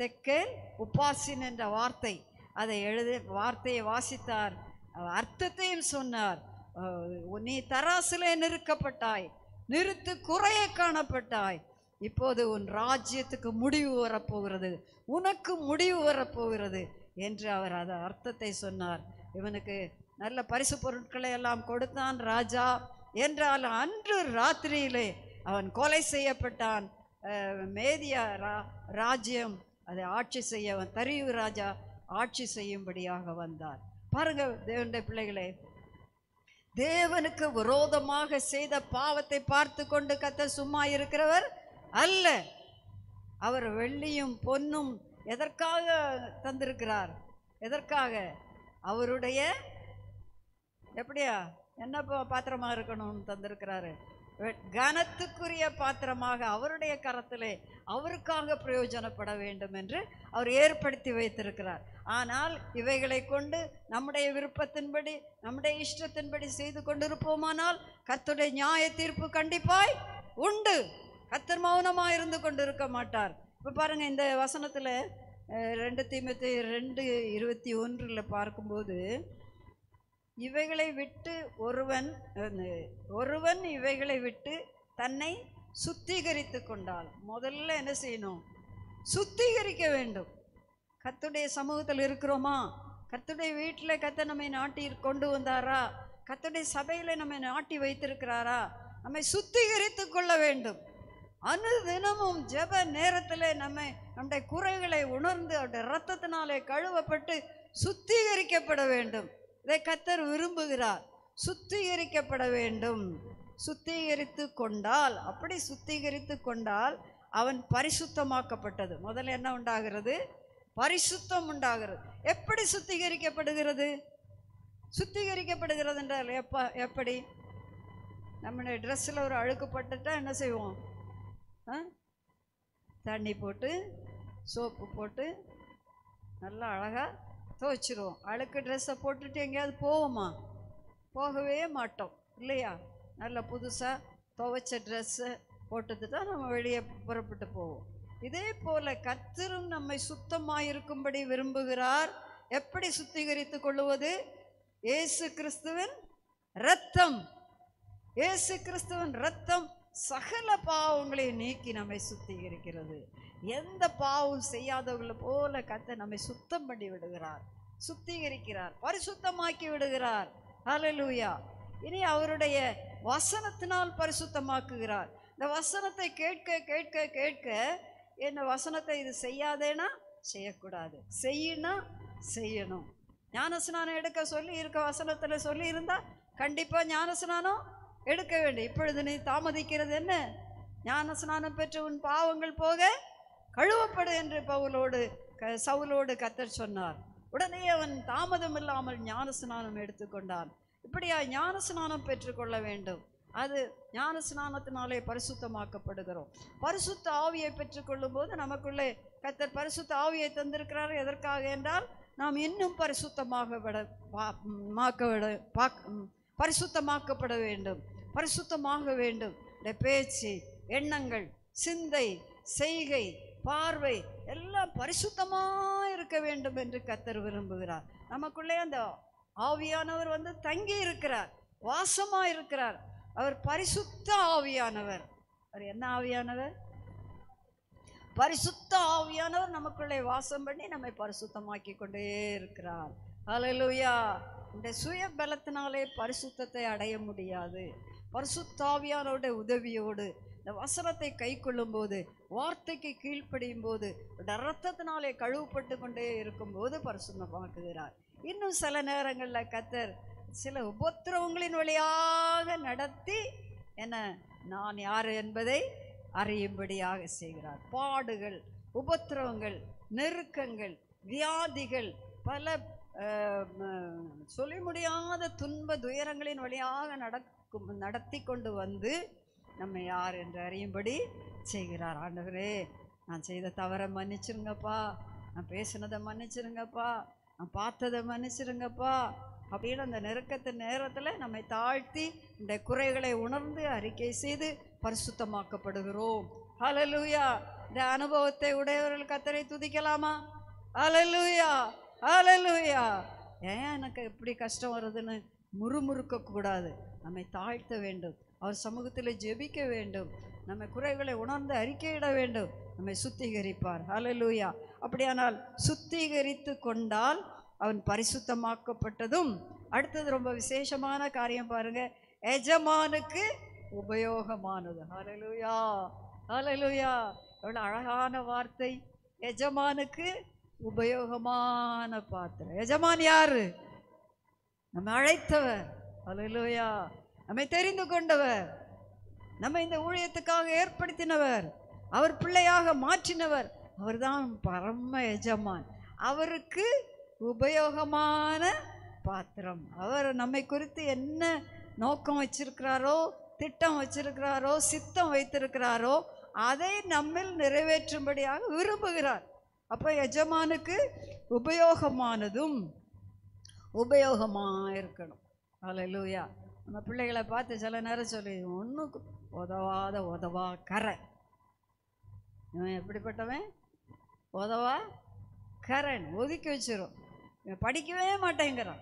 தெக்கே உப்பாசின் என்ற வார்த்தை. அதை எழுதி வார்த்தையை வாசித்தார். அர்த்தத்தையும் சொன்னார். நீ தராசிலே நிறுக்கப்பட்டாய். நிறுத்து குறைய காணப்பட்டாய். இப்போது உன் ராஜ்யத்துக்கு முடிவு வரப்போகிறது. உனக்கு முடிவு வரப்போகிறது என்று அவர் அது அர்த்தத்தை சொன்னார். இவனுக்கு நல்ல பரிசு பொருட்களை எல்லாம் கொடுத்தான் ராஜா. என்றால் அன்று ராத்திரியிலே அவன் கொலை செய்யப்பட்டான். மேதியா ரா ராஜ்யம் அதை ஆட்சி செய்ய அவன் தரியு ராஜா ஆட்சி செய்யும்படியாக வந்தார். பாருங்க தேவனுடைய பிள்ளைகளே தேவனுக்கு விரோதமாக செய்த பாவத்தை பார்த்து கொண்டு கத்த சும்மா இருக்கிறவர் அல்ல. அவர் வெள்ளியும் பொன்னும் எதற்காக தந்திருக்கிறார்? எதற்காக? அவருடைய எப்படியா? என்ன பா- இருக்கணும்னு தந்திருக்கிறாரு? கனத்துக்குரிய பாத்திரமாக அவருடைய கரத்திலே அவருக்காக பிரயோஜனப்பட வேண்டும் என்று அவர் ஏற்படுத்தி வைத்திருக்கிறார். ஆனால் இவைகளை கொண்டு நம்முடைய விருப்பத்தின்படி நம்முடைய இஷ்டத்தின்படி செய்து கொண்டிருப்போமானால் கத்துடைய நியாய தீர்ப்பு கண்டிப்பாய் உண்டு. கத்தர் மௌனமாக இருந்து கொண்டிருக்க மாட்டார். இப்போ பாருங்கள் இந்த வசனத்தில் ரெண்டு தீமத்தி ரெண்டு இருபத்தி ஒன்றில் பார்க்கும்போது இவைகளை விட்டு ஒருவன் ஒருவன் இவைகளை விட்டு தன்னை சுத்திகரித்து கொண்டால் முதல்ல என்ன செய்யணும்? சுத்திகரிக்க வேண்டும். கத்துடைய சமூகத்தில் இருக்கிறோமா? கத்துடைய வீட்டில் கத்த நம்மை நாட்டி கொண்டு வந்தாரா? கத்துடைய சபையில் நம்மை நாட்டி வைத்திருக்கிறாரா? நம்மை சுத்திகரித்து கொள்ள வேண்டும். அனுதினமும் ஜெப நேரத்தில் நம்மை நம்முடைய குறைகளை உணர்ந்து அவருடைய ரத்தத்தினாலே கழுவப்பட்டு சுத்திகரிக்கப்பட வேண்டும். இதை கத்தர் விரும்புகிறார். சுத்திகரிக்கப்பட வேண்டும். சுத்திகரித்து கொண்டால் அப்படி சுத்திகரித்து கொண்டால் அவன் பரிசுத்தமாக்கப்பட்டது. முதல்ல என்ன உண்டாகிறது? பரிசுத்தம் உண்டாகிறது. எப்படி சுத்திகரிக்கப்படுகிறது? சுத்திகரிக்கப்படுகிறது என்றால் எப்ப எப்படி? நம்முடைய ட்ரெஸ்ஸில் ஒரு அழுக்கு பட்டுட்டா என்ன செய்வோம்? தண்ணி போட்டு சோப்பு போட்டு நல்லா அழகாக துவைச்சிருவோம். அழுக்கு ட்ரெஸ்ஸை போட்டுட்டு எங்கேயாவது போவோமா? போகவே மாட்டோம் இல்லையா? நல்ல புதுசாக துவைச்ச ட்ரெஸ்ஸு போட்டுட்டு தான் நம்ம வெளியே புறப்பட்டு போவோம். இதே போல் கத்திரும் நம்மை சுத்தமாக இருக்கும்படி விரும்புகிறார். எப்படி சுத்திகரித்து கொள்ளுவது? இயேசு கிறிஸ்துவின் ரத்தம். இயேசு கிறிஸ்துவின் ரத்தம். சகல பாவங்களை நீக்கி நம்மை சுத்திகரிக்கிறது. எந்த பாவம் செய்யாதவர்களை போல கத்த நம்மை சுத்தம் பண்ணி விடுகிறார். சுத்திகரிக்கிறார். பரிசுத்தமாக்கி விடுகிறார். அலலூயா இனி அவருடைய வசனத்தினால் பரிசுத்தமாக்குகிறார். இந்த வசனத்தை கேட்க கேட்க கேட்க என்ன வசனத்தை இது செய்யாதேனா? செய்யக்கூடாது. செய்யினா செய்யணும். ஞானஸ்நானம் எடுக்க சொல்லி இருக்க வசனத்தில் சொல்லி இருந்தால் கண்டிப்பாக ஞானஸ்நானம் எடுக்க வேண்டும். இப்பொழுது நீ தாமதிக்கிறது என்ன? ஞானஸ்நானம் பெற்று உன் பாவங்கள் போக கழுவப்படு என்று பவுலோடு க சவுலோடு கத்தர் சொன்னார். உடனே அவன் தாமதம் இல்லாமல் ஞானஸ்நானம் எடுத்துக்கொண்டான். இப்படியா ஞானஸ்நானம் பெற்றுக்கொள்ள வேண்டும்? அது ஞான ஸ்நானத்தினாலே பரிசுத்தமாக்கப்படுகிறோம். பரிசுத்த ஆவியை பெற்றுக்கொள்ளும் போது நமக்குள்ளே கத்தர் பரிசுத்த ஆவியை தந்திருக்கிறார் எதற்காக என்றால் நாம் இன்னும் பரிசுத்தமாக விட பா- மாக்க விட பா பரிசுத்தமாக்கப்பட வேண்டும். பரிசுத்தமாக வேண்டும். இந்த பேச்சு எண்ணங்கள் சிந்தை செய்கை பார்வை எல்லாம் பரிசுத்தமாக இருக்க வேண்டும் என்று கத்தர் விரும்புகிறார். நமக்குள்ளே அந்த ஆவியானவர் வந்து தங்கி இருக்கிறார் வாசமாக இருக்கிறார். அவர் பரிசுத்த ஆவியானவர். அவர் என்ன ஆவியானவர்? பரிசுத்த ஆவியானவர் நமக்குள்ளே வாசம் பண்ணி நம்மை பரிசுத்தமாக்கி கொண்டே இருக்கிறார். அலலுயா இந்த சுய பலத்தினாலே பரிசுத்தத்தை அடைய முடியாது. பரிசுத்தாவியானோட உதவியோடு இந்த வசனத்தை கை கொள்ளும்போது வார்த்தைக்கு கீழ்ப்படியும் போது ரத்தத்தினாலே கழுவப்பட்டு கொண்டே இருக்கும்போது பரிசுத்தமாக்குகிறார் இன்னும் சில நேரங்களில் கத்தர் சில உபத்திரவங்களின் வழியாக நடத்தி என்ன நான் யார் என்பதை அறியும்படியாக செய்கிறார். பாடுகள் உபத்திரவங்கள் நெருக்கங்கள் வியாதிகள் பல சொல்ல சொல்லி முடியாத துன்ப துயரங்களின் வழியாக நட நடத்தி கொண்டு வந்து நம்ம யார் என்று அறியும்படி செய்கிறார். ஆண்டவரே நான் செய்த தவறை மன்னிச்சிருங்கப்பா. நான் பேசினதை மன்னிச்சிருங்கப்பா. நான் பார்த்ததை மன்னிச்சிருங்கப்பா. அப்படின்னு அந்த நெருக்கத்தின் நேரத்தில் நம்மை தாழ்த்தி இந்த குறைகளை உணர்ந்து அறிக்கை செய்து பரிசுத்தமாக்கப்படுகிறோம். அலலூயா இந்த அனுபவத்தை உடையவர்கள் கத்தரை துதிக்கலாமா? ஹalleluya ஹalleluya ஏன் எனக்கு எப்படி கஷ்டம் வருதுன்னு முறுமுறுக்கக்கூடாது? நம்மை தாழ்த்த வேண்டும். அவர் சமூகத்தில் ஜெபிக்க வேண்டும். நம்ம குறைகளை உணர்ந்து அறிக்கையிட வேண்டும். நம்மை சுத்திகரிப்பார். ஹalleluya அப்படியானால் சுத்திகரித்து கொண்டால் அவன் பரிசுத்தமாக்கப்பட்டதும். அடுத்தது ரொம்ப விசேஷமான காரியம் பாருங்க. எஜமானுக்கு உபயோகமானது. ஹalleluya ஹalleluya எவ்வளோ அழகான வார்த்தை. எஜமானுக்கு உபயோகமான பாத்திரம். எஜமான் யாரு? நம்ம அழைத்தவர். அலையிலோயா நம்மை தெரிந்து கொண்டவர். நம்ம இந்த ஊழியத்துக்காக ஏற்படுத்தினவர். அவர் பிள்ளையாக மாற்றினவர். அவர்தான் பரம எஜமான். அவருக்கு உபயோகமான பாத்திரம். அவர் நம்மை குறித்து என்ன நோக்கம் வச்சிருக்கிறாரோ திட்டம் வச்சிருக்கிறாரோ சித்தம் வைத்திருக்கிறாரோ அதை நம்மில் நிறைவேற்றும்படியாக விரும்புகிறார். அப்போ எஜமானுக்கு உபயோகமானதும் உபயோகமாக இருக்கணும் அல்லேலூயா நம்ம பிள்ளைகளை பார்த்து சில நேரம் சொல்லி ஒன்றுக்கு உதவாத உதவா கரை. இவன் எப்படிப்பட்டவன்? உதவா கரண் ஒதுக்கி வச்சிரும். இவன் படிக்கவே மாட்டேங்கிறான்.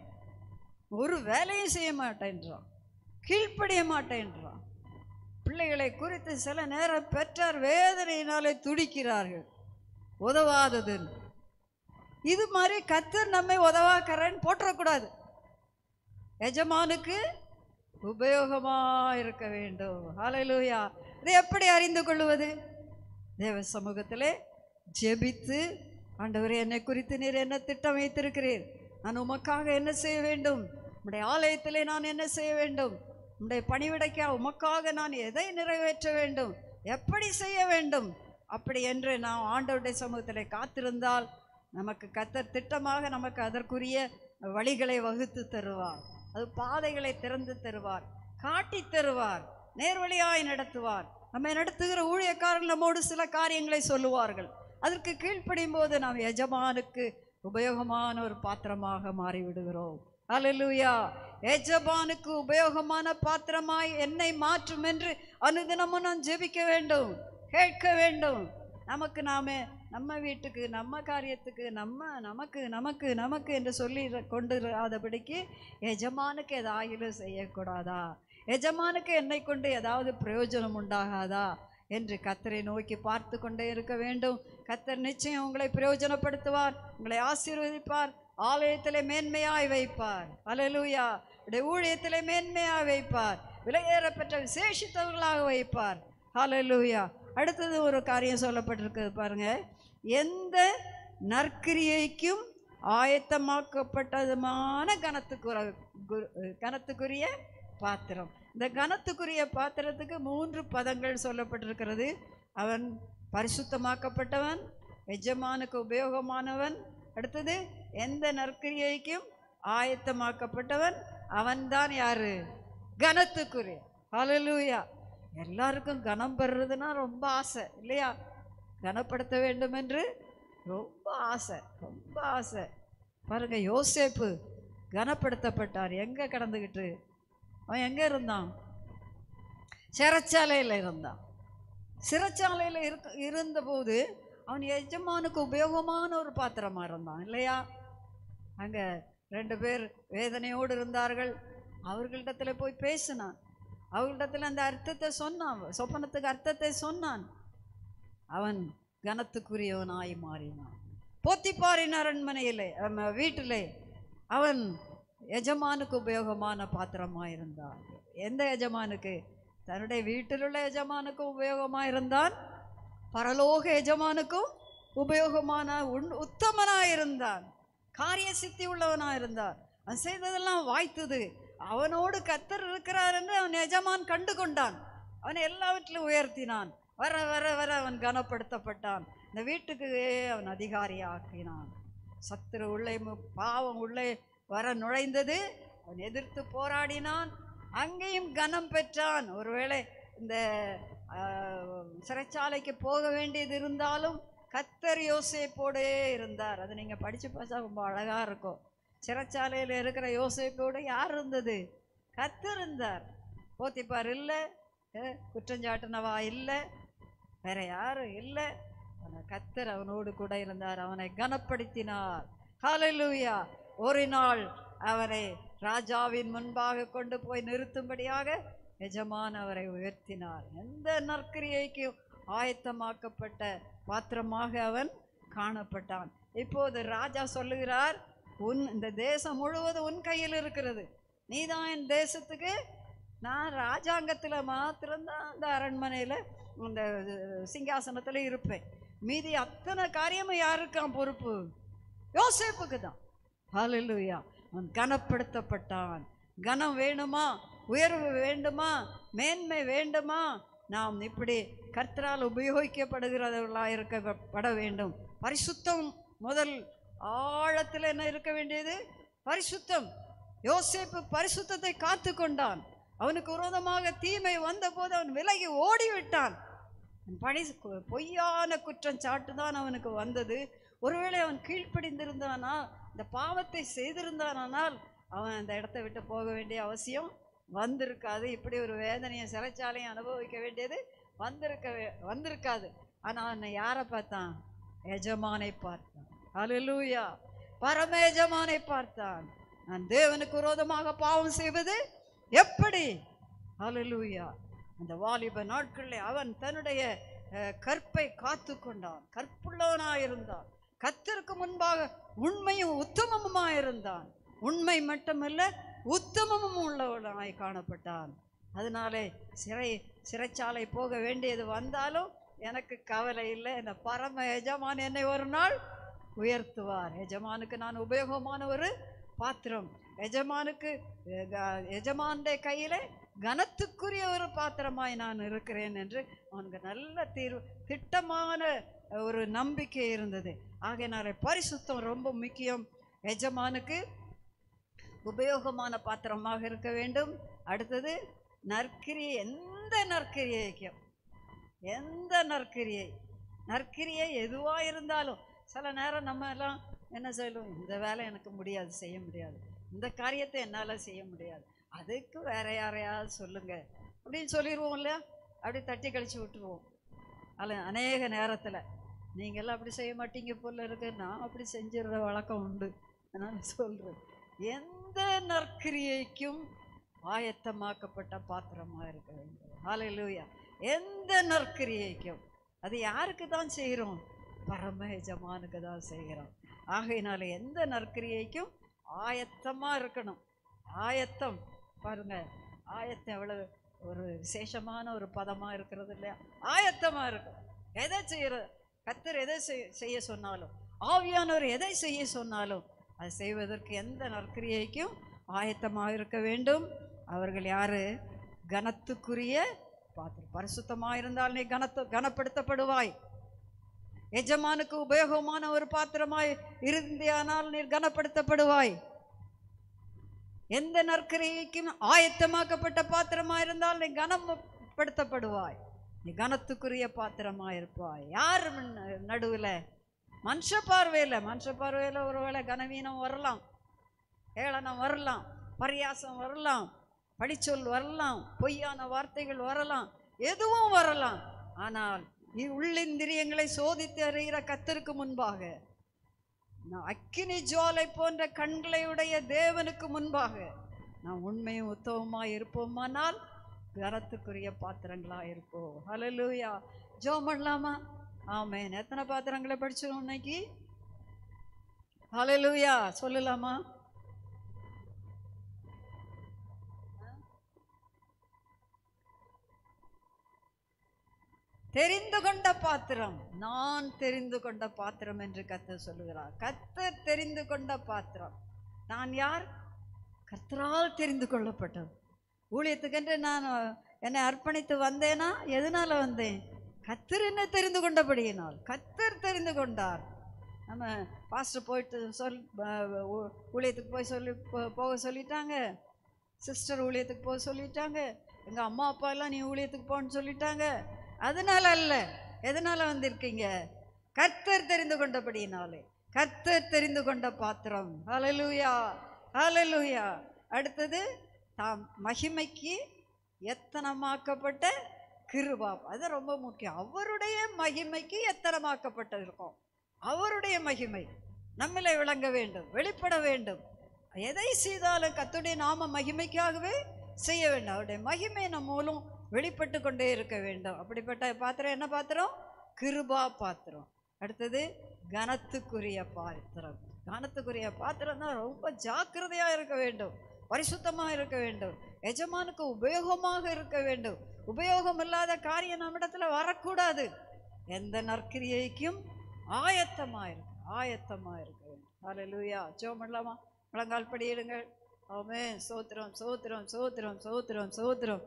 ஒரு வேலையும் செய்ய மாட்டேன்றான். கீழ்ப்படிய மாட்டேன்றான். பிள்ளைகளை குறித்து சில நேரம் பெற்றார் வேதனையினாலே துடிக்கிறார்கள். உதவாததுன்னு. இது மாதிரி கத்தர் நம்மை உதவாக்கரன் போட்டுறக்கூடாது எஜமானுக்கு உபயோகமாக இருக்க வேண்டும். ஹலலூயா இதை எப்படி அறிந்து கொள்வது? தேவ சமூகத்திலே ஜெபித்து ஆண்டவர் என்னை குறித்து நீர் என்ன திட்டம் வைத்திருக்கிறீர்? நான் உமக்காக என்ன செய்ய வேண்டும்? உம்முடைய ஆலயத்திலே நான் என்ன செய்ய வேண்டும்? உம்முடைய பணிவிடைக்கா உமக்காக நான் எதை நிறைவேற்ற வேண்டும்? எப்படி செய்ய வேண்டும்? அப்படி என்று நாம் ஆண்டவருடைய சமூகத்தில் காத்திருந்தால் நமக்கு கத்தர் திட்டமாக நமக்கு அதற்குரிய வழிகளை வகுத்து தருவார். அது பாதைகளை திறந்து தருவார் காட்டி தருவார் நேர்வழியாய் நடத்துவார். நம்மை நடத்துகிற ஊழியக்காரர்கள் நம்மோடு சில காரியங்களை சொல்லுவார்கள். அதற்கு கீழ்ப்படியும் போது நாம் எஜமானுக்கு உபயோகமான ஒரு பாத்திரமாக மாறிவிடுகிறோம். அலலுயா எஜமானுக்கு உபயோகமான பாத்திரமாய் என்னை மாற்றும் என்று அனுதினமும் நான் ஜெபிக்க வேண்டும் கேட்க வேண்டும். நமக்கு நாமே நம்ம வீட்டுக்கு நம்ம காரியத்துக்கு நம்ம நமக்கு நமக்கு நமக்கு என்று சொல்லி கொண்டிராதபடிக்கு எஜமானுக்கு ஏதாயிலும் செய்யக்கூடாதா? எஜமானுக்கு என்னை கொண்டு ஏதாவது பிரயோஜனம் உண்டாகாதா? என்று கத்தரை நோக்கி பார்த்து கொண்டே இருக்க வேண்டும். கத்தர் நிச்சயம் உங்களை பிரயோஜனப்படுத்துவார் உங்களை ஆசீர்வதிப்பார் ஆலயத்திலே மேன்மையாய் வைப்பார். அலலூயா உடைய ஊழியத்திலே மேன்மையாய் வைப்பார். விலையேறப்பெற்ற விசேஷித்தவர்களாக வைப்பார். ஹலலூயா அடுத்தது ஒரு காரியம் சொல்லப்பட்டிருக்குது பாருங்கள் எந்த நற்கிரியைக்கும் ஆயத்தமாக்கப்பட்டதுமான கணத்துக்குற கு- கனத்துக்குரிய பாத்திரம். இந்த கனத்துக்குரிய பாத்திரத்துக்கு மூன்று பதங்கள் சொல்லப்பட்டிருக்கிறது. அவன் பரிசுத்தமாக்கப்பட்டவன் எஜமானுக்கு உபயோகமானவன். அடுத்தது எந்த நற்கிரியைக்கும் ஆயத்தமாக்கப்பட்டவன் அவன்தான் யாரு? கனத்துக்குரிய. அலலூயா எல்லாருக்கும் கனம் பெறுறதுன்னா ரொம்ப ஆசை இல்லையா? கனப்படுத்த வேண்டும் என்று ரொம்ப ஆசை ரொம்ப ஆசை. பாருங்க யோசேப்பு கனப்படுத்தப்பட்டார். எங்கே கடந்துக்கிட்டு அவன் எங்கே இருந்தான்? சிறைச்சாலையில் இருந்தான். சிறைச்சாலையில் இருக்க இருந்தபோது அவன் எஜமானுக்கு உபயோகமான ஒரு பாத்திரமாக இருந்தான் இல்லையா? அங்கே ரெண்டு பேர் வேதனையோடு இருந்தார்கள். அவர்களிடத்துல போய் பேசினான். அவர்களிடத்துல அந்த அர்த்தத்தை சொன்னான் சொப்பனத்துக்கு அர்த்தத்தை சொன்னான். அவன் கனத்துக்குரியவனாய் மாறினான். போத்திப்பாரின் அரண்மனையிலே அவன் வீட்டிலே அவன் எஜமானுக்கு உபயோகமான பாத்திரமாக இருந்தான் எந்த எஜமானுக்கு? தன்னுடைய வீட்டிலுள்ள எஜமானுக்கும் உபயோகமாக இருந்தான் பரலோக எஜமானுக்கும் உபயோகமான உன் உத்தமனாக இருந்தான் காரிய சித்தி உள்ளவனாக இருந்தான் அவன் செய்ததெல்லாம் வாய்த்தது. அவனோடு கத்தர் இருக்கிறார் என்று அவன் எஜமான் கண்டு கொண்டான் அவனை எல்லாவற்றிலும் உயர்த்தினான். வர வர வர அவன் கனப்படுத்தப்பட்டான். இந்த வீட்டுக்கு அவன் அதிகாரி ஆக்கினான். சத்துரு உள்ளே பாவம் உள்ளே வர நுழைந்தது. அவன் எதிர்த்து போராடினான். அங்கேயும் கனம் பெற்றான். ஒருவேளை இந்த சிறைச்சாலைக்கு போக வேண்டியது இருந்தாலும் கத்தர் யோசேப்போடே இருந்தார். அதை நீங்கள் படித்து பார்த்தா ரொம்ப அழகாக இருக்கும். சிறைச்சாலையில் இருக்கிற யோசேப்போடு யார் இருந்தது? கத்தர் இருந்தார். போத்திப்பார் இல்லை குற்றஞ்சாட்டினவா இல்லை வேற யாரும் இல்லை. கத்தர் அவனோடு கூட இருந்தார். அவனை கனப்படுத்தினார். ஹalleluya ஒரு நாள் அவரை ராஜாவின் முன்பாக கொண்டு போய் நிறுத்தும்படியாக எஜமான் அவரை உயர்த்தினார். எந்த நற்கிரியைக்கு ஆயத்தமாக்கப்பட்ட பாத்திரமாக அவன் காணப்பட்டான். இப்போது ராஜா சொல்லுகிறார் உன் இந்த தேசம் முழுவதும் உன் கையில் இருக்கிறது. நீதான் என் தேசத்துக்கு நான் ராஜாங்கத்தில் மாத்திரம்தான் அந்த அரண்மனையில் இந்த சிங்காசனத்தில் இருப்பேன். மீதி அத்தனை காரியமும் யாருக்கான் பொறுப்பு? யோசேப்புக்கு தான். ஹலலுயா அவன் கனப்படுத்தப்பட்டான். கனம் வேணுமா? உயர்வு வேண்டுமா? மேன்மை வேண்டுமா? நாம் இப்படி கர்த்தரால் உபயோகிக்கப்படுகிறவர்களாக இருக்கப்பட வேண்டும். பரிசுத்தம் முதல் ஆழத்தில் என்ன இருக்க வேண்டியது? பரிசுத்தம். யோசேப்பு பரிசுத்தத்தை காத்து கொண்டான் அவனுக்கு விரோதமாக தீமை வந்தபோது அவன் விலகி ஓடிவிட்டான். பணி பொய்யான குற்றம் சாட்டுதான் அவனுக்கு வந்தது. ஒருவேளை அவன் கீழ்ப்படிந்திருந்தானா இந்த பாவத்தை செய்திருந்தானால் அவன் அந்த இடத்த விட்டு போக வேண்டிய அவசியம் வந்திருக்காது. இப்படி ஒரு வேதனையை சிறைச்சாலையும் அனுபவிக்க வேண்டியது வந்திருக்க வந்திருக்காது. ஆனால் அவனை யாரை பார்த்தான்? எஜமானை பார்த்தான். அலுலூயா பரம எஜமானை பார்த்தான். நான் தேவனுக்கு விரோதமாக பாவம் செய்வது எப்படி? அலுலூயா அந்த வாலிப நாட்களில் அவன் தன்னுடைய கற்பை காத்து கொண்டான் கற்புள்ளவனாக இருந்தான் கத்தருக்கு முன்பாக உண்மையும் உத்தமமுமாக இருந்தான் உண்மை மட்டுமல்ல உத்தமமும் உள்ளவனாய் காணப்பட்டான். அதனாலே சிறை சிறைச்சாலை போக வேண்டியது வந்தாலும் எனக்கு கவலை இல்லை. இந்த பரம எஜமான் என்னை ஒரு நாள் உயர்த்துவார். எஜமானுக்கு நான் உபயோகமான ஒரு பாத்திரம். எஜமானுக்கு எஜமானுடைய கையில் கனத்துக்குரிய ஒரு பாத்திரமாய் நான் இருக்கிறேன் என்று அவனுக்கு நல்ல தீர்வு திட்டமான ஒரு நம்பிக்கை இருந்தது. ஆகையினால பரிசுத்தம் ரொம்ப முக்கியம். எஜமானுக்கு உபயோகமான பாத்திரமாக இருக்க வேண்டும். அடுத்தது நற்கிரியை எந்த நற்கிரியைக்கும் எந்த நற்கிரியை? நற்கிரியை எதுவாக இருந்தாலும் சில நேரம் நம்ம எல்லாம் என்ன செய்யலாம் இந்த வேலை எனக்கு முடியாது செய்ய முடியாது. இந்த காரியத்தை என்னால் செய்ய முடியாது. அதுக்கு வேற யாரையாவது சொல்லுங்க. அப்படின்னு சொல்லிடுவோம் இல்லையா? அப்படி தட்டி கழிச்சு விட்டுருவோம். அதில் அநேக நேரத்தில். நீங்கள்லாம் அப்படி செய்ய மாட்டீங்க போல இருக்கு. நான் அப்படி செஞ்சிடுற வழக்கம் உண்டு. நான் சொல்கிறேன் எந்த நற்கிரியைக்கும் ஆயத்தமாக்கப்பட்ட பாத்திரமாக இருக்க வேண்டும். ஆலையிலூயா எந்த நற்கிரியைக்கும். அது யாருக்கு தான் செய்கிறோம்? பரம எஜமானுக்கு தான் செய்கிறோம். ஆகையினால எந்த நற்கிரியைக்கும் ஆயத்தமாக இருக்கணும். ஆயத்தம். பாருங்கள் ஆயத்தம் எவ்வளவு ஒரு விசேஷமான ஒரு பதமாக இருக்கிறது இல்லையா? ஆயத்தமாக இருக்கும். எதை செய்கிற கத்தர் எதை செய்- செய்ய சொன்னாலும் ஆவியானவர் எதை செய்ய சொன்னாலும் அது செய்வதற்கு எந்த நற்கிரியைக்கும் ஆயத்தமாக இருக்க வேண்டும். அவர்கள் யார்? கனத்துக்குரிய பாத்திரம். பரிசுத்தமாக இருந்தால் நீ கனத்து கனப்படுத்தப்படுவாய். எஜமானுக்கு உபயோகமான ஒரு பாத்திரமாய் இருந்தியானால் நீர் கனப்படுத்தப்படுவாய். எந்த நற்கிரியைக்கும் ஆயத்தமாக்கப்பட்ட பாத்திரமா இருந்தால் நீ கனப்படுத்தப்படுவாய் நீ கனத்துக்குரிய பாத்திரமா இருப்பாய். யார் நடுவில் மனுஷ பார்வையில் மனுஷ பார்வையில் ஒருவேளை கனவீனம் வரலாம் ஏளனம் வரலாம் பரியாசம் வரலாம் படிச்சொல் வரலாம் பொய்யான வார்த்தைகள் வரலாம் எதுவும் வரலாம். ஆனால் உள்ளிந்திரியங்களை சோதித்து அறிகிற கத்தருக்கு முன்பாக அக்கினி ஜுவாலை போன்ற கண்களையுடைய தேவனுக்கு முன்பாக நாம் உண்மையும் உத்தவமாக இருப்போமானால் கனத்துக்குரிய பாத்திரங்களாக இருப்போம். ஹலலூயா ஜோ பண்ணலாமா? ஆமேன். எத்தனை பாத்திரங்களை படிச்சிடும் இன்னைக்கு? ஹலலூயா சொல்லலாமா? தெரிந்து கொண்ட பாத்திரம். நான் தெரிந்து கொண்ட பாத்திரம் என்று கத்த சொல்லுகிறார். கத்தர் தெரிந்து கொண்ட பாத்திரம். நான் யார்? கத்தரால் தெரிந்து கொள்ளப்பட்டது ஊழியத்துக்கென்று நான் என்னை அர்ப்பணித்து வந்தேனா? எதனால் வந்தேன்? கத்தர் என்ன தெரிந்து கொண்டபடியினால். கத்தர் தெரிந்து கொண்டார். நம்ம பாஸ்டர் போயிட்டு சொல் ஊழியத்துக்கு போய் சொல்லி போ- போக சொல்லிட்டாங்க. சிஸ்டர் ஊழியத்துக்கு போக சொல்லிட்டாங்க. எங்கள் அம்மா அப்பா எல்லாம் நீ ஊழியத்துக்கு போன்னு சொல்லிட்டாங்க. அதனால் அல்ல எதனால் வந்திருக்கீங்க? கர்த்தர் தெரிந்து கொண்டபடியினாலே. கர்த்தர் தெரிந்து கொண்ட பாத்திரம். அலலூயா அலலூயா அடுத்தது தாம் மகிமைக்கு எத்தனமாக்கப்பட்ட கிருபா அது ரொம்ப முக்கியம். அவருடைய மகிமைக்கு எத்தனமாக்கப்பட்டிருக்கோம்? அவருடைய மகிமை நம்மளை விளங்க வேண்டும் வெளிப்பட வேண்டும். எதை செய்தாலும் கத்துடைய நாம மகிமைக்காகவே செய்ய வேண்டும். அவருடைய மகிமை நம்ம மூலம் வெளிப்பட்டு கொண்டே இருக்க வேண்டும். அப்படிப்பட்ட பாத்திரம் என்ன பாத்திரம்? கிருபா பாத்திரம். அடுத்தது கனத்துக்குரிய பாத்திரம். கனத்துக்குரிய பாத்திரம் தான் ரொம்ப ஜாக்கிரதையாக இருக்க வேண்டும். பரிசுத்தமாக இருக்க வேண்டும். எஜமானுக்கு உபயோகமாக இருக்க வேண்டும். உபயோகம் இல்லாத காரியம் நம்மிடத்தில் வரக்கூடாது. எந்த நற்கிரியைக்கும் ஆயத்தமாக இருக்கு ஆயத்தமாக இருக்க வேண்டும். ஹalleluya. ஜெபம் பண்ணலாமா? முழங்கால் படியிடுங்கள். அவமே சோத்திரம் சோத்திரம் சோத்திரம் சோத்திரம் சோத்திரம்.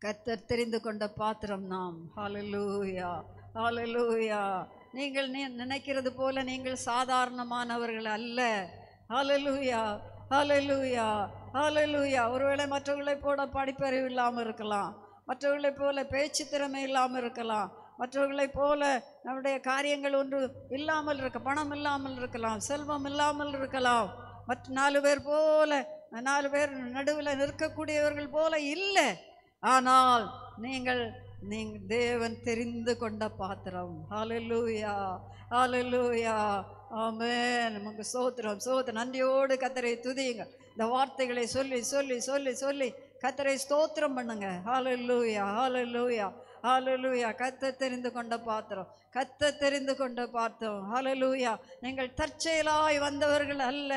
கத்தர் தெரிந்து கொண்ட பாத்திரம் நாம். ஹாலலூயா ஹாலலூயா நீங்கள் நி- நினைக்கிறது போல நீங்கள் சாதாரணமானவர்கள் அல்ல. ஹாலலூயா ஹாலலூயா ஹாலலூயா ஒருவேளை மற்றவர்களைப் போல படிப்பறிவு இல்லாமல் இருக்கலாம். மற்றவர்களைப் போல பேச்சு திறமை இல்லாமல் இருக்கலாம். மற்றவர்களைப் போல நம்முடைய காரியங்கள் ஒன்று இல்லாமல் இருக்க பணம் இல்லாமல் இருக்கலாம் செல்வம் இல்லாமல் இருக்கலாம். மற்ற நாலு பேர் போல நாலு பேர் நடுவில் நிற்கக்கூடியவர்கள் போல இல்லை. ஆனால் நீங்கள் நீங்கள் தேவன் தெரிந்து கொண்ட பாத்திரம். Hallelujah hallelujah amen. நமக்கு சோத்திரம் சோத்திரம் நன்றியோடு கத்தரை துதியுங்க இந்த வார்த்தைகளை சொல்லி சொல்லி சொல்லி சொல்லி கத்தரை ஸ்தோத்திரம் பண்ணுங்க. ஹalleluya ஹalleluya ஹalleluya. கத்த தெரிந்து கொண்ட பாத்திரம். கத்த தெரிந்து கொண்ட பாத்திரம். ஹாலலூயா நீங்கள் தற்செயலாய் வந்தவர்கள் அல்ல.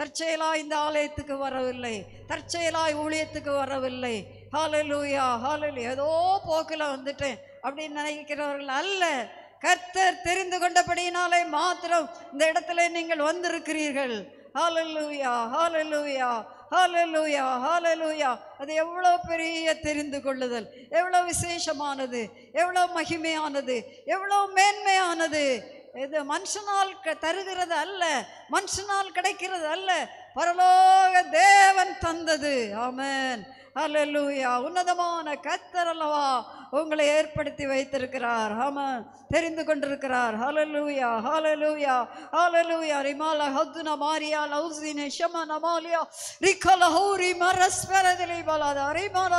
தற்செயலாய் இந்த ஆலயத்துக்கு வரவில்லை. தற்செயலாய் ஊழியத்துக்கு வரவில்லை. ஹாலலூயா ஹாலலு ஏதோ போக்கில் வந்துட்டேன் அப்படின்னு நினைக்கிறவர்கள் அல்ல. கர்த்தர் தெரிந்து கொண்டபடியினாலே மாத்திரம் இந்த இடத்துல நீங்கள் வந்திருக்கிறீர்கள். ஹாலலூயா ஹாலலூயா ஹாலலூயா ஹாலலூயா அது எவ்வளோ பெரிய தெரிந்து கொள்ளுதல். எவ்வளோ விசேஷமானது. எவ்வளோ மகிமையானது. எவ்வளோ மேன்மையானது. இது மனுஷனால் க- தருகிறது அல்ல. மனுஷனால் கிடைக்கிறது அல்ல. பரலோக தேவன் தந்தது. ஆமேன். அல்லூயா உன்னதமான கத்தரல்லவா உங்களை ஏற்படுத்தி வைத்திருக்கிறார். ஆமா தெரிந்து கொண்டிருக்கிறார். ஹலலூயா ஹலலூயா ஹலலூயா ரிமால ஹத்துன மாரியா லௌசினே ஷம நமாலியா ரிக்கல ஹௌரி மரஸ்வரதிலை பலாத ரிமால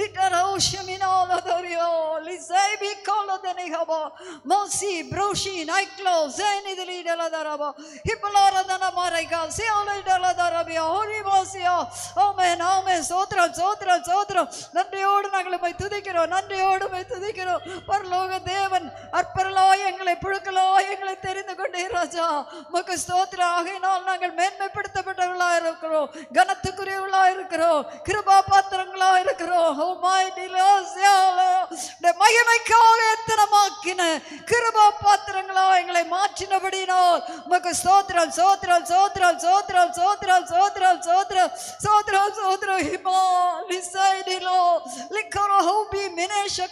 லிட்டர் ஹௌஷமினால தரியோ லிசைபி கோலதனி ஹபா மோசி ப்ரோஷி நைக்லோ ஜெனிதிலி டலதரபா ஹிப்பலாரதன மாரைகா சியாலை டலதரபியா ஹோரி மோசியா ஆமென். நாமே சோத்ரம் சோத்ரம் சோத்ரம் நன்றியோடு நாங்கள் போய் துதிக்கிறோம். நன்றி உம்மை துதிக்கிறோம் பரலோக தேவன் அற்பரலோ எங்களை புழுக்கலாய் எங்களை தெரிந்து கொண்டே ராஜா. உமக்கு ஸ்தோத்திர ஆகையினால் நாங்கள் மேன்மைப்படுத்தப்பட்டவர்களாக இருக்கிறோம். கனத்துக்குரியவர்களாக இருக்கிறோம். கிருபா பாத்திரங்களா இருக்கிறோம். Oh மகிமைக்காக எத்தனமாக்கின கிருபா பாத்திரங்களா எங்களை மாற்றினபடினால் உமக்கு ஸ்தோத்திரம் சோத்திரம் சோத்திரம் சோத்திரம் சோத்திரம் சோத்திரம் சோத்திரம் சோத்திரம் சோத்திரம் ஹிமா லிசைடிலோ லிக்கரோ ஹௌபி மினேஷ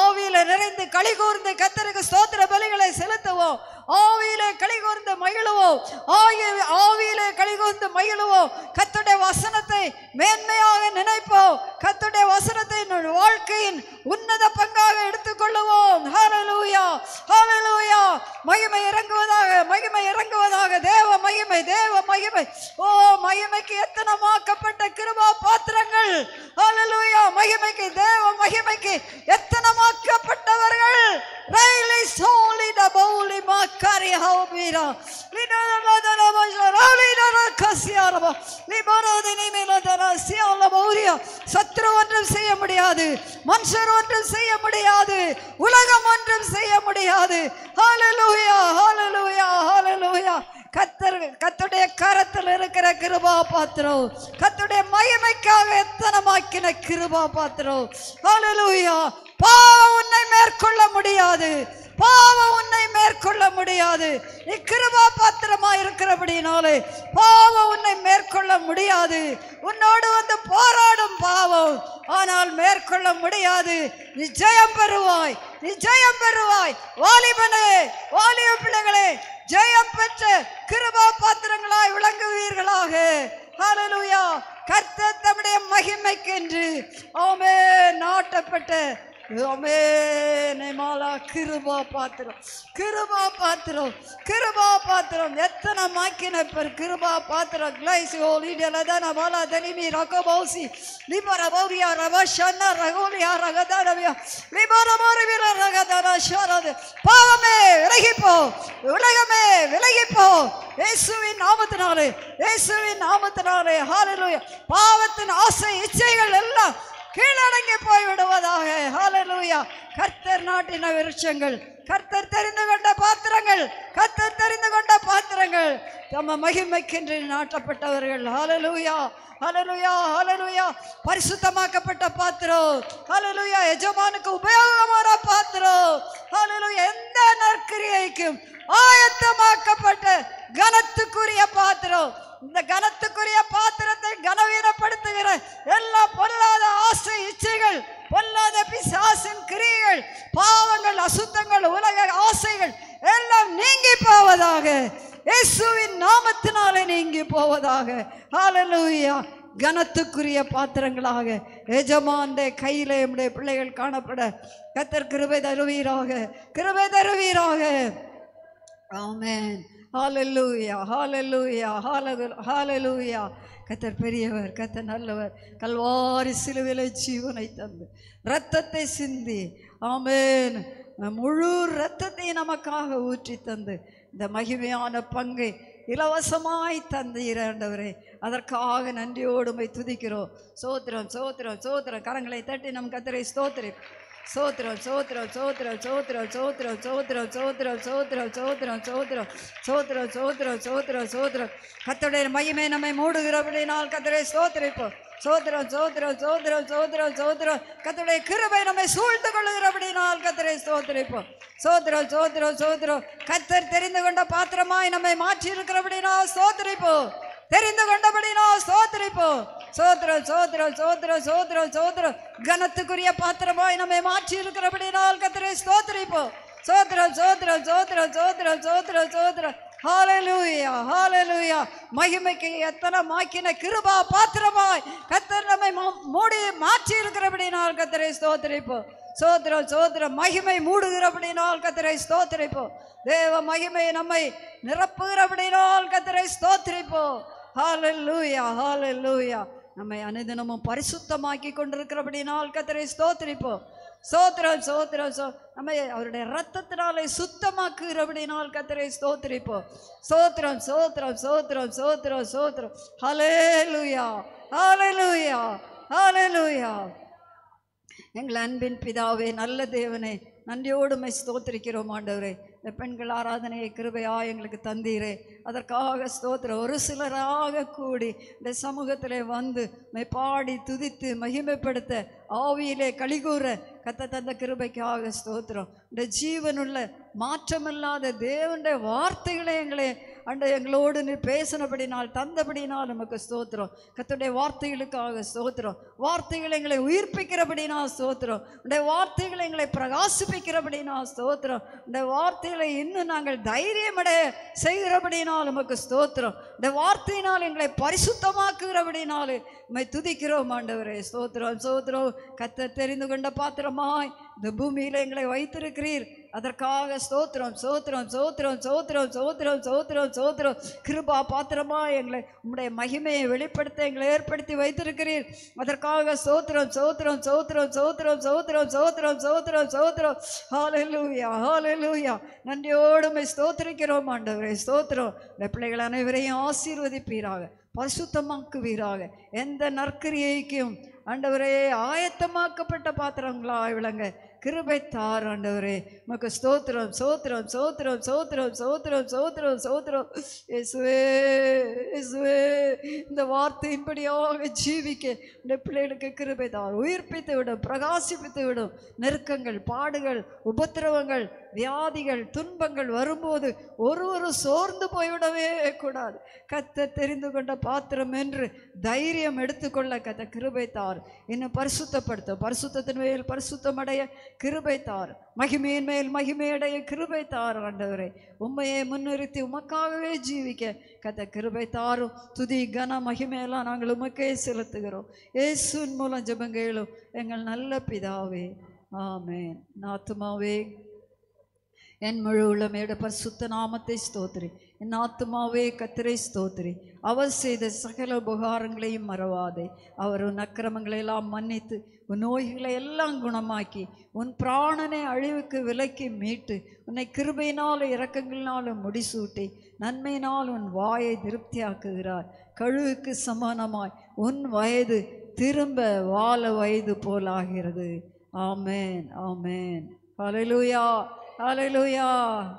ஆவியில நிறைந்து களி கூர்ந்து கத்தருக்கு ஸ்தோத்திர பலிகளை செலுத்துவோம். ஆவியிலே கலிகோர்ந்து மகிழுவோம். ஆகிய ஆவியிலே கலிகோர்ந்து மகிழுவோம். கத்துடைய வசனத்தை மேன்மையாக நினைப்போம். கத்துடைய வசனத்தை வாழ்க்கையின் உன்னத பங்காக எடுத்துக்கொள்ளுவோம். ஹாலலூயா ஹாலலூயா மகிமை இறங்குவதாக மகிமை இறங்குவதாக. தேவ மகிமை தேவ மகிமை. ஓ மகிமைக்கு எத்தனமாக்கப்பட்ட கிருபா பாத்திரங்கள். ஹாலலூயா மகிமைக்கு தேவ மகிமைக்கு எத்தனமாக்கப்பட்டவர்கள். Reyli soli da boli makari haubira. Lina la da la majla rali da la kasiaraba. Libara de nime la da la siala bauria. சத்ரு ஒன்றும் செய்ய முடியாது மனுஷர் ஒன்றும் செய்ய முடியாது உலகம் ஒன்றும் செய்ய முடியாது ஹாலலூயா ஹாலலூயா ஹாலலூயா கத்தர் கத்துடைய கரத்தில் இருக்கிற கிருபா பாத்திரம் கத்துடைய மகிமைக்காக எத்தனமாக்கின கிருபா பாத்திரம் ஹalleluya பாவம் உன்னை மேற்கொள்ள முடியாது. பாவம் உன்னை மேற்கொள்ள முடியாது. நீ கிருபா பாத்திரமா இருக்கிறபடினாலே பாவம் உன்னை மேற்கொள்ள முடியாது. உன்னோடு வந்து போராடும் பாவம் ஆனால் மேற்கொள்ள முடியாது. நிச்சயம் பெறுவாய். நிச்சயம் பெறுவாய். வாலிபனே வாலிப பிள்ளைகளே ஜெயம் பெற்ற கிருபா பாத்திரங்களாய் விளங்குவீர்களாக. ஹalleluya கர்த்தர் தம்முடைய மகிமைக்கென்று. ஆமே நாட்டப்பட்ட மாலா கிருபா பாத்திரம். கிருபா பாத்திரம் கிருபா பாத்திரம். எத்தனை மாக்கின பெர் கிருபா பாத்திரம். கிளைசி ஹோலி லீடலதன மாலா தனிமி ரகபோசி. லிபர பௌரியா ரவஷன்ன ரகோலியா ரகதரவியா. லிபர மோரிவிர ரகதர ஷரது பாவமே விலகிப்போ. உலகமே விலகிப்போ. இயேசுவின் நாமத்தினாலே இயேசுவின் நாமத்தினாலே ஹalleluya பாவத்தின் ஆசை இச்சைகள் எல்லாம் கீழடங்கி போய் விடுவதாக ஹalleluya கர்த்தர் நாட்டின விருட்சங்கள் கர்த்தர் தெரிந்து கொண்ட பாத்திரங்கள் கர்த்தர் தெரிந்து கொண்ட பாத்திரங்கள். தம்ம மகிமைக்கென்று நாட்டப்பட்டவர்கள். ஹாலலூயா ஹலலுயா ஹலலுயா பரிசுத்தமாக்கப்பட்ட பாத்திரம். ஹலலுயா எஜமானுக்கு உபயோகமான பாத்திரம். ஹலலுயா எந்த நற்கிரியைக்கும் ஆயத்தமாக்கப்பட்ட கனத்துக்குரிய பாத்திரம். இந்த கனத்துக்குரிய பாத்திரத்தை கனவீனப்படுத்துகிற எல்லா பொல்லாத ஆசை இச்சைகள் பொல்லாத பிசாசின் கிரியைகள் பாவங்கள் அசுத்தங்கள் உலக ஆசைகள் எல்லாம் நீங்கி போவதாக. இயேசுவின் நாமத்தினாலே நீங்கி போவதாக. ஹாலலூயா கனத்துக்குரிய பாத்திரங்களாக எஜமான்டே கையில் நம்முடைய பிள்ளைகள் காணப்பட. கத்தர் கிருபை தருவீராக கிருபை தருவீராக. ஆமேன். ஹாலலூயா ஹாலலூயா ஹாலகு ஹாலலூயா கத்தர் பெரியவர் கத்தர் நல்லவர். கல்வாரி சிலுவிலை ஜீவனை தந்து இரத்தத்தை சிந்தி ஆமேன். முழு இரத்தத்தை நமக்காக ஊற்றி தந்து இந்த மகிமையான பங்கை இலவசமாய் தந்து இரண்டவரே அதற்காக நன்றியோடு போய் துதிக்கிறோம். சோத்திரம் சோத்திரம் சோத்திரம். கரங்களை தட்டி நம் கத்தரை ஸ்தோத்திரி சோத்திரம் சோத்திரம் சோத்திரம் சோத்திரம் சோத்திரம் சோத்திரம் சோத்திரம் சோத்திரம் சோத்திரம் சோத்திரம் சோத்திரம் சோத்திரம் சோத்திரம் சோத்திரம் கத்தருடைய மையமே நம்மை மூடுகிறபடினால் கத்தரை ஸ்தோத்திரிப்போம் சோத்திரம் சோத்திரம் சோத்திரம் சோத்திரம் சோத்திரம் கத்தருடைய கிருபை நம்மை சூழ்ந்து கொள்ளுகிறபடினால் கத்தரை ஸ்தோத்திரிப்போம் சோத்திரம் சோத்திரம் சோத்திரம் கத்தர் தெரிந்து கொண்ட பாத்திரமாய் நம்மை மாற்றி இருக்கிறபடினால் ஸ்தோத்திரிப்போம் தெரிந்து கொண்டபடினா சோத்திரிப்போம் சோத்திரம் சோத்திரம் சோத்திரம் சோத்திரம் சோத்திரம் கனத்துக்குரிய பாத்திரமாய் நம்மை மாற்றி இருக்கிறபடினால் கத்திரை ஸ்தோத்திரிப்போம். சோத்திரம் சோத்திரம் சோத்திரம் சோத்திரம் சோத்திரம் சோத்திரம் ஹாலலூயா ஹாலலூயா மகிமைக்கு எத்தனை மாக்கின கிருபா பாத்திரமாய் கத்தர் நம்மை மூடி மாற்றி இருக்கிறபடினால் கத்திரை ஸ்தோத்திரிப்போம். சோத்திரம் சோத்திரம் மகிமை மூடுகிறபடினால் கத்தரை ஸ்தோத்திரிப்போம். தேவ மகிமை நம்மை நிரப்புகிறபடினால் கத்தரை ஸ்தோத்திரிப்போம். ஹாலல்லூயா ஹாலல்லூயா நம்மை அனுதினமும் பரிசுத்தமாக்கி கொண்டிருக்கிறபடினால் கத்தரை ஸ்தோத்திரிப்போம். சோத்திரம் சோத்திரம் சோ நம்ம அவருடைய ரத்தத்தினாலே சுத்தமாக்குகிறபடினால் கத்தரை ஸ்தோத்திரிப்போம். சோத்திரம் சோத்திரம் சோத்திரம் சோத்திரம் சோத்திரம் லூயா ஹalleluya லூயா எங்கள் அன்பின் பிதாவே நல்ல தேவனே நன்றியோடுமை ஸ்தோத்திரிக்கிறோம் ஆண்டவரே. இந்த பெண்கள் ஆராதனையை கிருபையா எங்களுக்கு தந்தீரே. அதற்காக ஸ்தோத்திரம். ஒரு சிலராக கூடி இந்த சமூகத்தில் வந்து பாடி துதித்து மகிமைப்படுத்த ஆவியிலே கலிகூற கத்த தந்த கிருபைக்காக ஸ்தோத்திரம். இந்த ஜீவனுள்ள மாற்றமில்லாத தேவனுடைய வார்த்தைகளை எங்களை அண்ட எங்களோடு நீ பேசினபடினால் தந்தபடினால் நமக்கு ஸ்தோத்திரம். கத்துடைய வார்த்தைகளுக்காக ஸ்தோத்திரம். வார்த்தைகள் எங்களை உயிர்ப்பிக்கிறபடினா ஸ்தோத்திரம். உடைய வார்த்தைகளை எங்களை பிரகாசிப்பிக்கிறபடினா ஸ்தோத்திரம். இந்த வார்த்தைகளை இன்னும் நாங்கள் தைரியமடைய செய்கிறபடினால் நமக்கு ஸ்தோத்திரம். இந்த வார்த்தையினால் எங்களை பரிசுத்தமாக்குகிறபடினால் நம்மை துதிக்கிறோம் ஆண்டவரே. ஸ்தோத்திரம் ஸ்தோத்திரம். கத்த தெரிந்து கொண்ட பாத்திரமாய் இந்த பூமியில் எங்களை வைத்திருக்கிறீர். அதற்காக ஸ்தோத்திரம் சோத்திரம் சோத்திரம் சோத்திரம் சோத்திரம் சோத்திரம் சோத்திரம் கிருபா பாத்திரமா எங்களை உங்களுடைய மகிமையை வெளிப்படுத்த எங்களை ஏற்படுத்தி வைத்திருக்கிறீர் அதற்காக சோத்திரம் சோத்திரம் சோத்திரம் சோத்திரம் சோத்திரம் சோத்திரம் சோத்திரம் சோத்திரம் ஹாலலூயா ஹாலலூயா நன்றியோடு ஸ்தோத்திரிக்கிறோம் ஆண்டவரே ஸ்தோத்திரம் இந்த பிள்ளைகள் அனைவரையும் ஆசீர்வதிப்பீராக பரிசுத்தமாக்குவீராக எந்த நற்கிரியைக்கும் ஆண்டவரே ஆயத்தமாக்கப்பட்ட பாத்திரங்களா விளங்க கிருபை தார் ஆண்டவரே. உமக்கு ஸ்தோத்திரம் சோத்திரம் சோத்திரம் சோத்திரம் சோத்திரம் சோத்திரம் சோத்திரம் இயேசுவே இயேசுவே இந்த வார்த்தையின்படியாக ஜீவிக்க இந்த பிள்ளைகளுக்கு கிருபை தார் உயிர்ப்பித்து விடும் பிரகாசிப்பித்து விடும் நெருக்கங்கள் பாடுகள் உபத்திரவங்கள் வியாதிகள் துன்பங்கள் வரும்போது ஒருவரும் சோர்ந்து போய்விடவே கூடாது. கத்த தெரிந்து கொண்ட பாத்திரம் என்று தைரியம் எடுத்துக்கொள்ள கத்த கிருபை தார் இன்னும் பரிசுத்தப்படுத்த பரிசுத்தத்தின் மேல் பரிசுத்தம் அடைய கிருபை தார் மகிமையின் மேல் மகிமையடைய கிருபை தார் ஆண்டவரே. உண்மையை முன்னிறுத்தி உமக்காகவே ஜீவிக்க கத்த கிருபை தாரும் துதி கன மகிமையெல்லாம் நாங்கள் உமக்கே செலுத்துகிறோம். இயேசுவின் மூலம் ஜெபங்களும் எங்கள் நல்ல பிதாவே. ஆமே நாத்துமாவே. என் முழு உள்ளமையோட பரிசுத்த நாமத்தை ஸ்தோத்திரி. என் ஆத்மாவே கத்திரை ஸ்தோத்திரி. அவர் செய்த சகல உபகாரங்களையும் மறவாதே. அவர் உன் அக்கிரமங்களை எல்லாம் மன்னித்து உன் நோய்களை எல்லாம் குணமாக்கி உன் பிராணனை அழிவுக்கு விலக்கி மீட்டு உன்னை கிருபையினாலும் இறக்கங்களினாலும் முடிசூட்டி நன்மையினால் உன் வாயை திருப்தியாக்குகிறார். கழுவுக்கு சமானமாய் உன் வயது திரும்ப வாழ வயது போலாகிறது. ஆமேன் ஆமேன். பலலூயா அலையிலூயா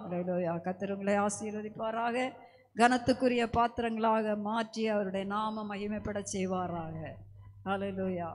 அலையிலூயா கத்திரங்களை ஆசீர்வதிப்பாராக. கனத்துக்குரிய பாத்திரங்களாக மாற்றி அவருடைய நாம மகிமைப்பட செய்வாராக. அலையிலூயா